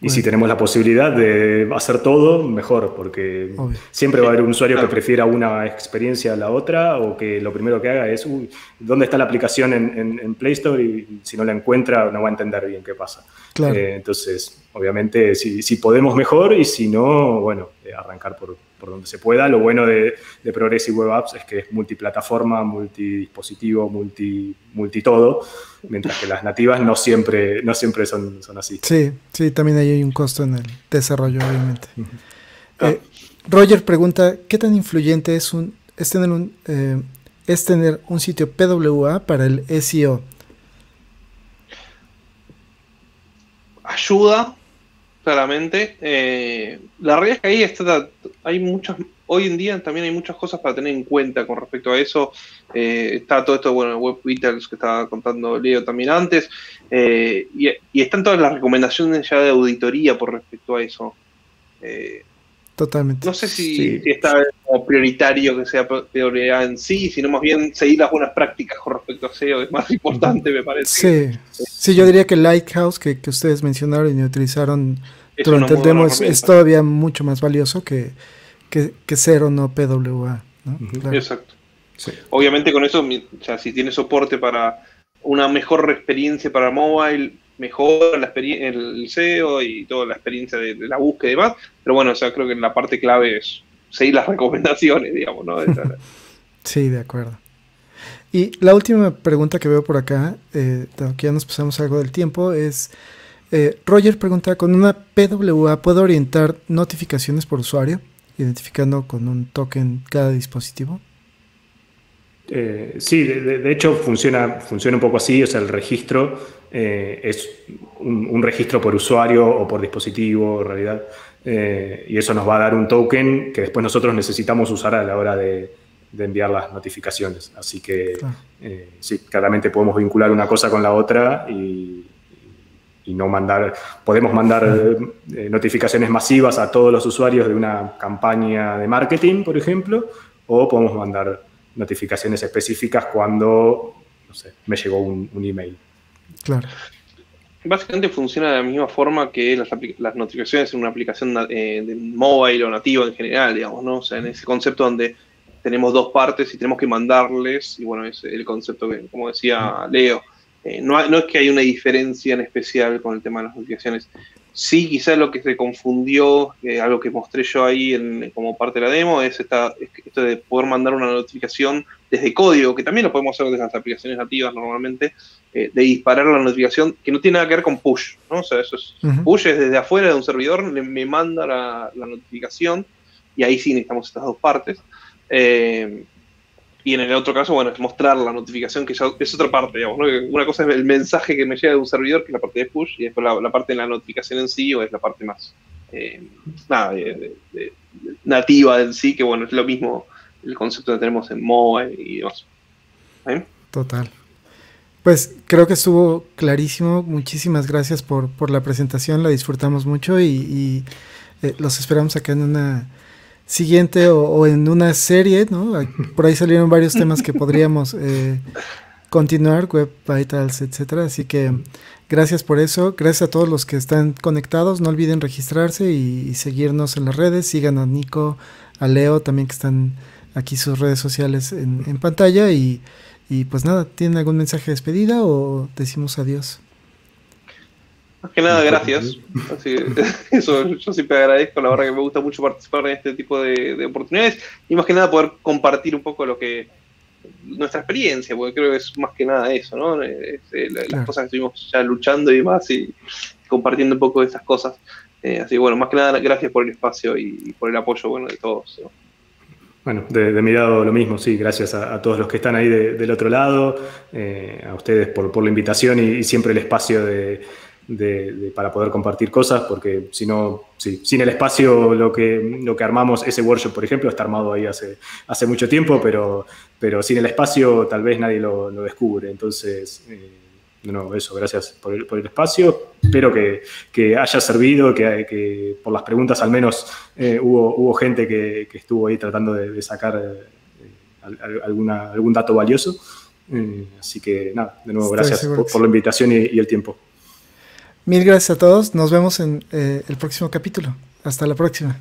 Y si tenemos la posibilidad de hacer todo, mejor, porque siempre va a haber un usuario que prefiera una experiencia a la otra o que lo primero que haga es, uy, ¿dónde está la aplicación en, Play Store? Y si no la encuentra, no va a entender bien qué pasa. Eh, entonces, obviamente, si, si, podemos mejor y si no, bueno, eh, arrancar por, por donde se pueda. Lo bueno de, de, Progressive Web Apps es que es multiplataforma, multidispositivo, multi, multi todo, mientras que las nativas no siempre, no siempre son, son así. Sí, sí, también hay un costo en el desarrollo, obviamente. Eh, Roger pregunta, ¿qué tan influyente es, un, es, tener un, eh, es tener un sitio PWA para el SEO? Ayuda, claramente. Eh, la realidad es que ahí está, hay muchas, hoy en día también hay muchas cosas para tener en cuenta con respecto a eso. Eh, está todo esto, bueno, Web Vitals que estaba contando Leo también antes, eh, y, están todas las recomendaciones ya de auditoría por respecto a eso. Totalmente. No sé si, está como prioritario que sea prioridad en sí, sino más bien seguir las buenas prácticas con respecto a SEO es más importante, me parece. Sí, sí yo diría que Lighthouse, que, que ustedes mencionaron y utilizaron durante el demo es, todavía mucho más valioso que, que, que cero no PWA. Exacto. Obviamente con eso, o si tiene soporte para una mejor experiencia para mobile, mejor la el SEO y toda la experiencia de, la búsqueda y demás. Pero bueno, o sea, creo que la parte clave es seguir las recomendaciones, digamos, ¿no? sí, de acuerdo. Y la última pregunta que veo por acá, eh, que ya nos pasamos algo del tiempo, es eh, Roger pregunta, ¿con una PWA puedo orientar notificaciones por usuario, identificando con un token cada dispositivo? Eh, sí, de, hecho funciona, funciona un poco así, o sea, el registro eh, es un, registro por usuario o por dispositivo, en realidad, y eso nos va a dar un token que después nosotros necesitamos usar a la hora de, enviar las notificaciones. Así que sí, claramente podemos vincular una cosa con la otra y, y no mandar, podemos mandar eh, notificaciones masivas a todos los usuarios de una campaña de marketing, por ejemplo, o podemos mandar notificaciones específicas cuando, no sé, me llegó un, email. Claro. Básicamente funciona de la misma forma que las, notificaciones en una aplicación eh, de móvil o nativa en general, digamos, ¿no? O sea, en ese concepto donde tenemos dos partes y tenemos que mandarles, y bueno, es el concepto que, como decía Leo, eh, no, es que hay una diferencia en especial con el tema de las notificaciones. Sí, quizás lo que se confundió, eh, algo que mostré yo ahí en, como parte de la demo, es esta, esto de poder mandar una notificación desde código, que también lo podemos hacer desde las aplicaciones nativas normalmente, eh, de disparar la notificación, que no tiene nada que ver con push, ¿no? O sea, eso es, push es desde afuera de un servidor, me manda la, notificación, y ahí sí necesitamos estas dos partes. Y en el otro caso, bueno, es mostrar la notificación, que ya es otra parte, digamos. Una cosa es el mensaje que me llega de un servidor, que es la parte de push, y después la, parte de la notificación en sí, o es la parte más eh, nada, nativa en sí, que bueno, es lo mismo el concepto que tenemos en mobile y demás. Total. Pues creo que estuvo clarísimo. Muchísimas gracias por, por la presentación, la disfrutamos mucho y, eh, los esperamos acá en una siguiente o, en una serie, ¿no? Por ahí salieron varios temas que podríamos eh, continuar, Web Vitals, etcétera. Así que gracias por eso. Gracias a todos los que están conectados. No olviden registrarse y, seguirnos en las redes. Sigan a Nico, a Leo también que están aquí sus redes sociales en, pantalla. Y, y pues nada, ¿tienen algún mensaje de despedida o decimos adiós? Más que nada, gracias. eso yo siempre agradezco, la verdad que me gusta mucho participar en este tipo de, oportunidades y más que nada poder compartir un poco lo que nuestra experiencia, porque creo que es más que nada eso, ¿no? Eh, las cosas que estuvimos ya luchando y demás y compartiendo un poco de esas cosas. Eh, así que bueno, más que nada, gracias por el espacio y, por el apoyo bueno, de todos. Bueno, de, mi lado lo mismo, sí, gracias a, todos los que están ahí del otro lado, eh, a ustedes por, por la invitación y, siempre el espacio de, para poder compartir cosas, porque si no, sí, sin el espacio lo que, lo que armamos, ese workshop, por ejemplo, está armado ahí hace, hace mucho tiempo, pero, pero sin el espacio tal vez nadie lo, descubre. Entonces, eh, no, eso, gracias por el, por el espacio. Espero que, que haya servido, que, que, por las preguntas al menos eh, hubo, hubo gente que, que, estuvo ahí tratando de, sacar eh, alguna, algún dato valioso. así que nada, de nuevo, gracias por, la invitación y el tiempo. Mil gracias a todos. Nos vemos en eh, el próximo capítulo. Hasta la próxima.